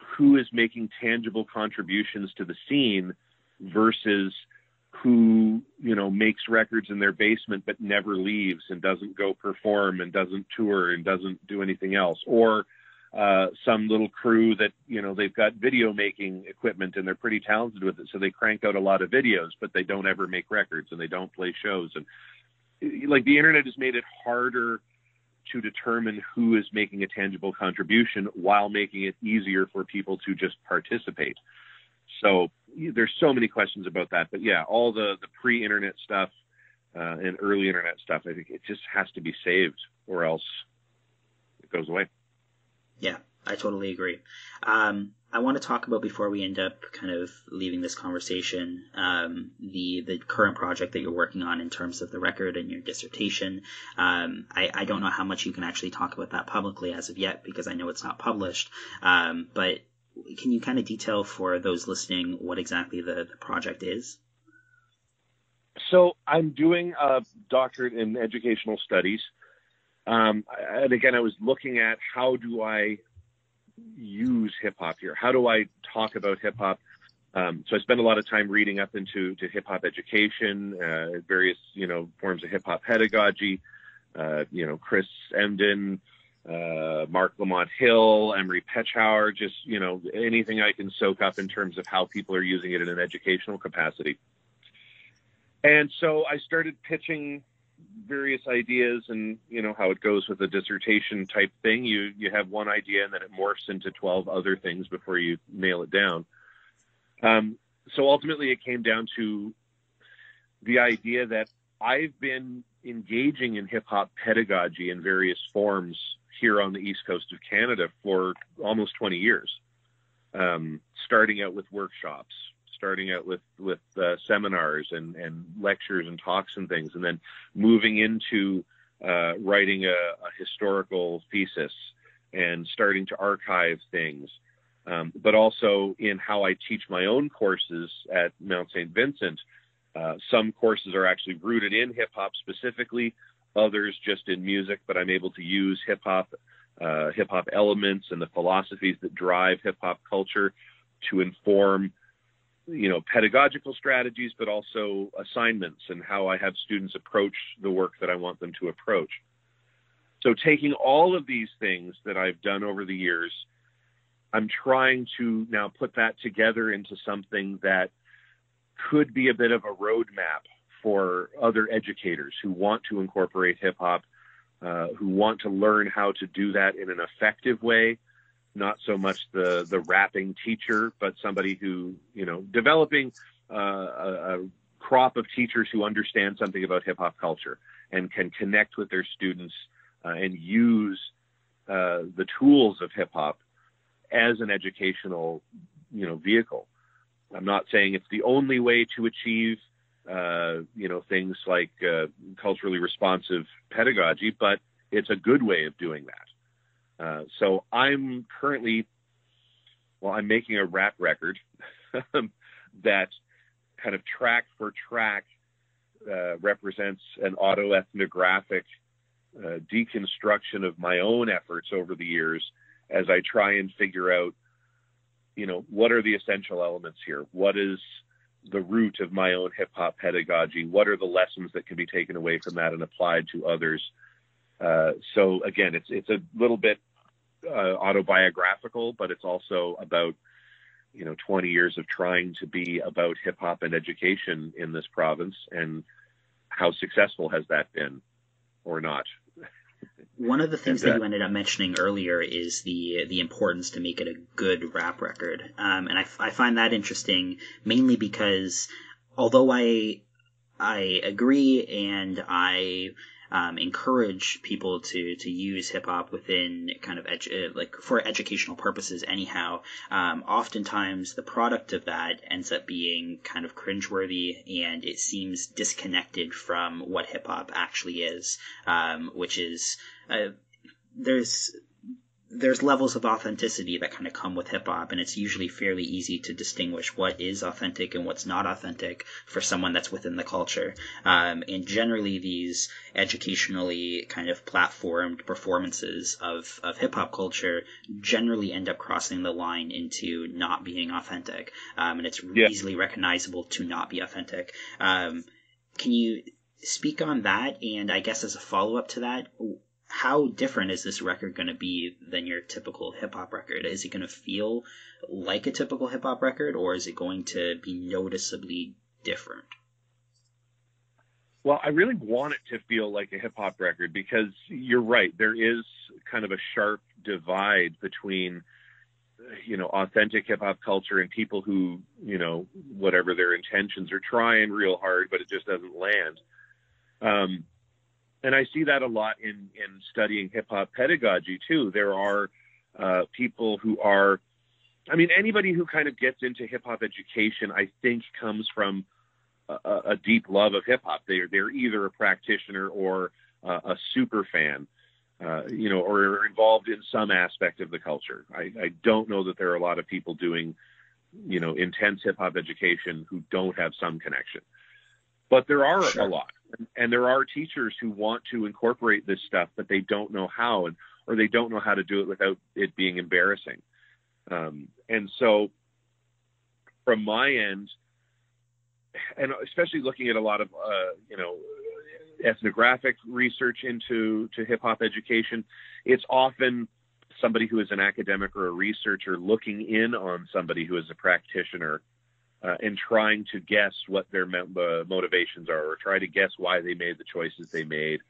who is making tangible contributions to the scene versus who you know makes records in their basement but never leaves and doesn't go perform and doesn't tour and doesn't do anything else. Or uh, some little crew that you know they've got video making equipment and they're pretty talented with it so they crank out a lot of videos but they don't ever make records and they don't play shows. And like the internet has made it harder to determine who is making a tangible contribution while making it easier for people to just participate. So there's so many questions about that. But yeah, all the, the pre-internet stuff uh, and early internet stuff, I think it just has to be saved or else it goes away. Yeah, I totally agree. Um, I want to talk about before we end up kind of leaving this conversation um, the the current project that you're working on in terms of the record and your dissertation. Um, I, I, don't know how much you can actually talk about that publicly as of yet because I know it's not published. Um, but can you kind of detail for those listening what exactly the, the project is? So I'm doing a doctorate in educational studies. Um, and again, I was looking at how do I use hip hop here? How do I talk about hip hop? Um, so I spent a lot of time reading up into to hip hop education, uh, various you know forms of hip hop pedagogy. Uh, you know, Chris Emdin, uh, Marc Lamont Hill, Emery Petchauer, just, you know, anything I can soak up in terms of how people are using it in an educational capacity. And so I started pitching various ideas and, you know, how it goes with a dissertation type thing. You, you have one idea and then it morphs into 12 other things before you nail it down. Um, so ultimately, it came down to the idea that I've been engaging in hip hop pedagogy in various forms here on the east coast of Canada for almost 20 years, um, starting out with workshops, starting out with with uh, seminars and and lectures and talks and things, and then moving into uh, writing a, a, historical thesis and starting to archive things. Um, but also in how I teach my own courses at Mount St. Vincent. Uh, some courses are actually rooted in hip hop specifically, others just in music, but I'm able to use hip hop, uh, hip hop elements and the philosophies that drive hip hop culture to inform you know pedagogical strategies but also assignments and how i have students approach the work that i want them to approach. So taking all of these things that i've done over the years i'm trying to now put that together into something that could be a bit of a roadmap for other educators who want to incorporate hip hop uh, who want to learn how to do that in an effective way not so much the the rapping teacher, but somebody who you know developing uh, a, a crop of teachers who understand something about hip hop culture and can connect with their students uh, and use uh, the tools of hip hop as an educational you know vehicle. I'm not saying it's the only way to achieve uh, you know things like uh, culturally responsive pedagogy, but it's a good way of doing that. Uh, so I'm currently, well, I'm making a rap record that kind of track for track uh, represents an autoethnographic uh, deconstruction of my own efforts over the years as I try and figure out, you know, what are the essential elements here? What is the root of my own hip hop pedagogy? What are the lessons that can be taken away from that and applied to others? Uh, so again, it's it's a little bit uh, autobiographical, but it's also about you know 20 years of trying to be about hip hop and education in this province, and how successful has that been, or not? One of the things that, you ended up mentioning earlier is the the importance to make it a good rap record, um, and I, I find that interesting mainly because although I I agree and I um, encourage people to to use hip hop within kind of edu- uh, like for educational purposes. Anyhow, um, oftentimes the product of that ends up being kind of cringeworthy, and it seems disconnected from what hip hop actually is, um, which is. Uh, there's there's levels of authenticity that kind of come with hip hop, and it's usually fairly easy to distinguish what is authentic and what's not authentic for someone that's within the culture. Um, and generally, these educationally kind of platformed performances of, of hip hop culture generally end up crossing the line into not being authentic, um, and it's yeah. easily recognizable to not be authentic. Um, can you speak on that? And I guess as a follow up to that, how different is this record going to be than your typical hip hop record? Is it going to feel like a typical hip hop record, or is it going to be noticeably different? Well, I really want it to feel like a hip hop record because you're right. There is kind of a sharp divide between, you know, authentic hip hop culture and people who, you know, whatever their intentions are trying real hard, but it just doesn't land. Um, and I see that a lot in in studying hip hop pedagogy too. There are uh, people who are, I mean, anybody who kind of gets into hip hop education, I think, comes from a, a deep love of hip hop. They're they're either a practitioner or uh, a super fan. Uh, you know, or are involved in some aspect of the culture. I, I don't know that there are a lot of people doing, you know, intense hip hop education who don't have some connection but there are sure. a lot and there are teachers who want to incorporate this stuff but they don't know how and or they don't know how to do it without it being embarrassing. Um, and so from my end and especially looking at a lot of uh, you know ethnographic research into to hip hop education it's often somebody who is an academic or a researcher looking in on somebody who is a practitioner uh, and trying to guess what their uh, motivations are or try to guess why they made the choices they made.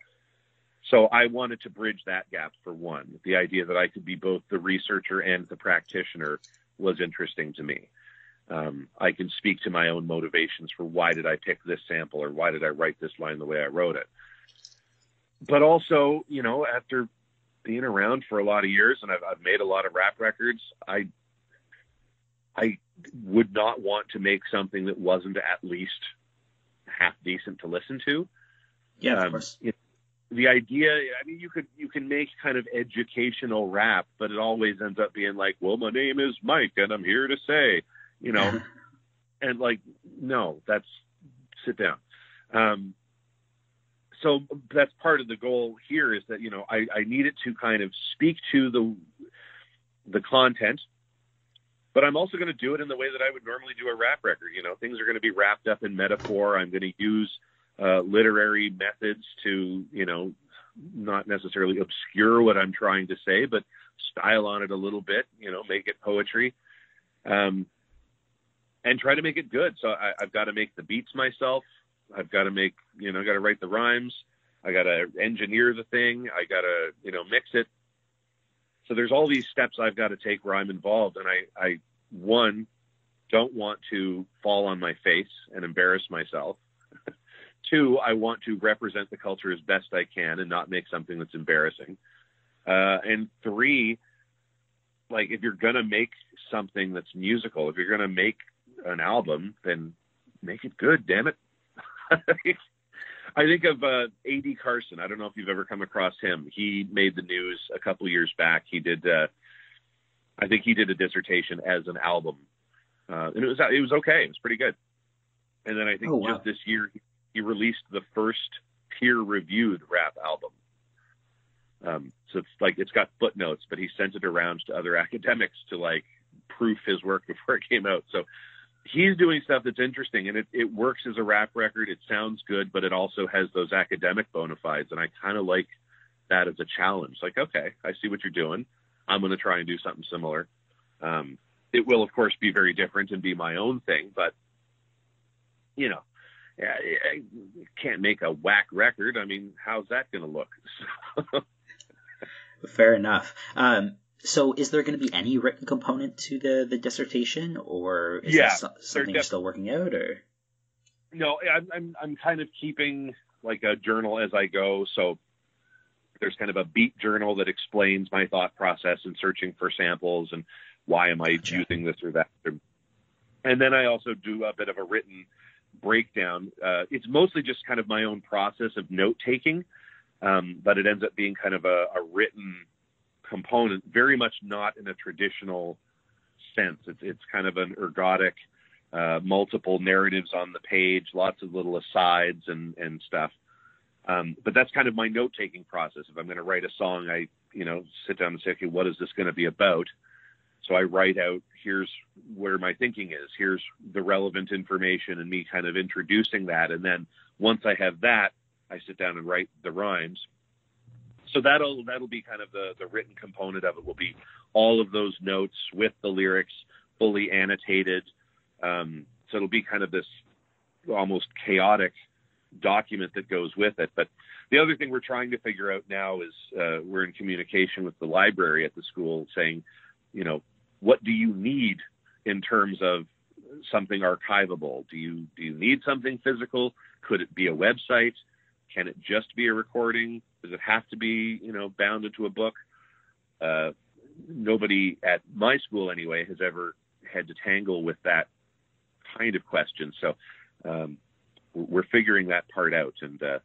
So I wanted to bridge that gap for one. The idea that I could be both the researcher and the practitioner was interesting to me. um, I can speak to my own motivations for why did I pick this sample or why did I write this line the way I wrote it. But also, you know, after being around for a lot of years and I've, I've made a lot of rap records, I I would not want to make something that wasn't at least half decent to listen to. Yeah, of um, course. It, the idea, I mean, you could you can make kind of educational rap, but it always ends up being like, "Well, my name is Mike, and I'm here to say," you know, and like, no, that's sit down. Um, so that's part of the goal here is that you know I, I need it to kind of speak to the the content, but I'm also going to do it in the way that I would normally do a rap record. You know, things are going to be wrapped up in metaphor. I'm going to use uh, literary methods to you know not necessarily obscure what I'm trying to say, but style on it a little bit. You know, make it poetry. Um, and try to make it good. So I, I've got to make the beats myself. I've got to make, you know, I got to write the rhymes. I got to engineer the thing. I got to, you know, mix it. So there's all these steps I've got to take where I'm involved. And I, I, one, don't want to fall on my face and embarrass myself. Two, I want to represent the culture as best I can and not make something that's embarrassing. Uh, and three, like if you're to make something that's musical, if you're to make an album, then make it good, damn it. I think of uh, A.D. Carson. I don't know if you've ever come across him. He made the news a couple years back. He did, uh, I think he did a dissertation as an album, uh, and it was it was okay. It was pretty good. And then I think oh, wow. just this year he released the first peer-reviewed rap album. Um, so it's like it's got footnotes, but he sent it around to other academics to like proof his work before it came out. So he's doing stuff that's interesting and it, it works as a rap record. It sounds good, but it also has those academic bona fides. And I kind of like that as a challenge. Like, okay, I see what you're doing. I'm going to try and do something similar. Um, it will, of course, be very different and be my own thing, but you know, I, can't make a whack record. I mean, how's that going to look? Fair enough. Um, so, is there going to be any written component to the the dissertation, or is yeah, that something you're still working out, or? No, I'm, I'm I'm kind of keeping like a journal as I go. So there's kind of a beat journal that explains my thought process and searching for samples and why am I gotcha. using this or that. And then I also do a bit of a written breakdown. Uh, it's mostly just kind of my own process of note taking, um, but it ends up being kind of a, a written component, very much not in a traditional sense. It's, it's kind of an ergodic, uh, multiple narratives on the page, lots of little asides and, and stuff. Um, but that's kind of my note taking process. If I'm going to write a song, I, you know, sit down and say, okay, what is this going to be about? So I write out, here's where my thinking is. Here's the relevant information and me kind of introducing that. And then once I have that, I sit down and write the rhymes so that'll that'll be kind of the the written component of it. Will be all of those notes with the lyrics fully annotated. Um, so it'll be kind of this almost chaotic document that goes with it. But the other thing we're trying to figure out now is uh, we're in communication with the library at the school, saying, you know, what do you need in terms of something archivable? Do you do you need something physical? Could it be a website? Can it just be a recording? Does it have to be, you know, bound into a book? Uh, nobody at my school, anyway, has ever had to tangle with that kind of question. So um, we're figuring that part out, and uh,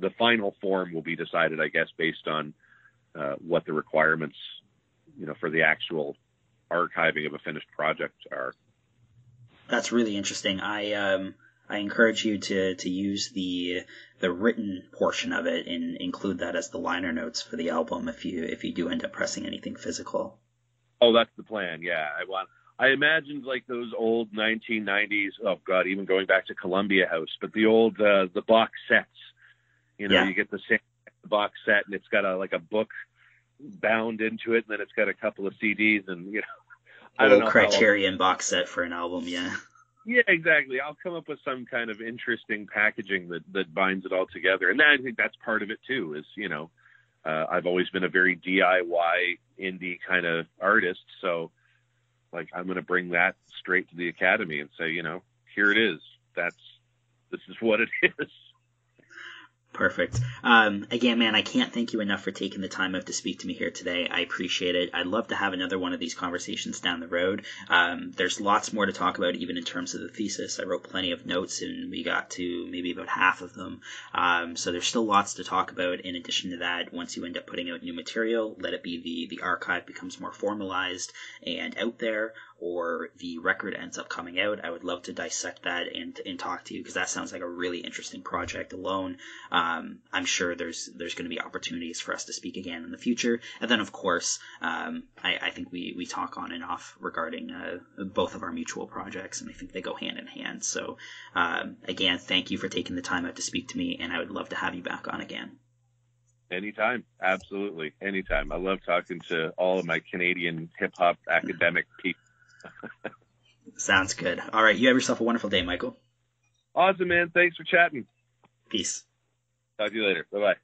the final form will be decided, I guess, based on uh, what the requirements, you know, for the actual archiving of a finished project are. That's really interesting. I um, I encourage you to, to use the the written portion of it and include that as the liner notes for the album if you if you do end up pressing anything physical. Oh, that's the plan. Yeah, I want. I imagined like those old 1990s. Oh God, even going back to Columbia House, but the old uh, the box sets. You know, yeah. you get the same box set, and it's got a like a book bound into it, and then it's got a couple of CDs, and you know, I don't know. Criterion box set for an album, yeah. Yeah, exactly. I'll come up with some kind of interesting packaging that that binds it all together, and I think that's part of it too. Is you know, uh, I've always been a very DIY indie kind of artist, so like I'm going to bring that straight to the academy and say, you know, here it is. That's this is what it is. Perfect. Um, again, man, I can't thank you enough for taking the time out to speak to me here today. I appreciate it. I'd love to have another one of these conversations down the road. Um, there's lots more to talk about, even in terms of the thesis. I wrote plenty of notes, and we got to maybe about half of them. Um, so there's still lots to talk about. In addition to that, once you end up putting out new material, let it be the the archive becomes more formalized and out there or the record ends up coming out, I would love to dissect that and and talk to you because that sounds like a really interesting project alone. Um, I'm sure there's there's going to be opportunities for us to speak again in the future, and then of course um, I, I, think we we talk on and off regarding uh, both of our mutual projects, and I think they go hand in hand. So um, again, thank you for taking the time out to speak to me, and I would love to have you back on again. Anytime. Absolutely. Anytime. I love talking to all of my Canadian hip hop academic people Sounds good. All right. You have yourself a wonderful day, Michael. Awesome, man. Thanks for chatting. Peace. Talk to you later. Bye bye.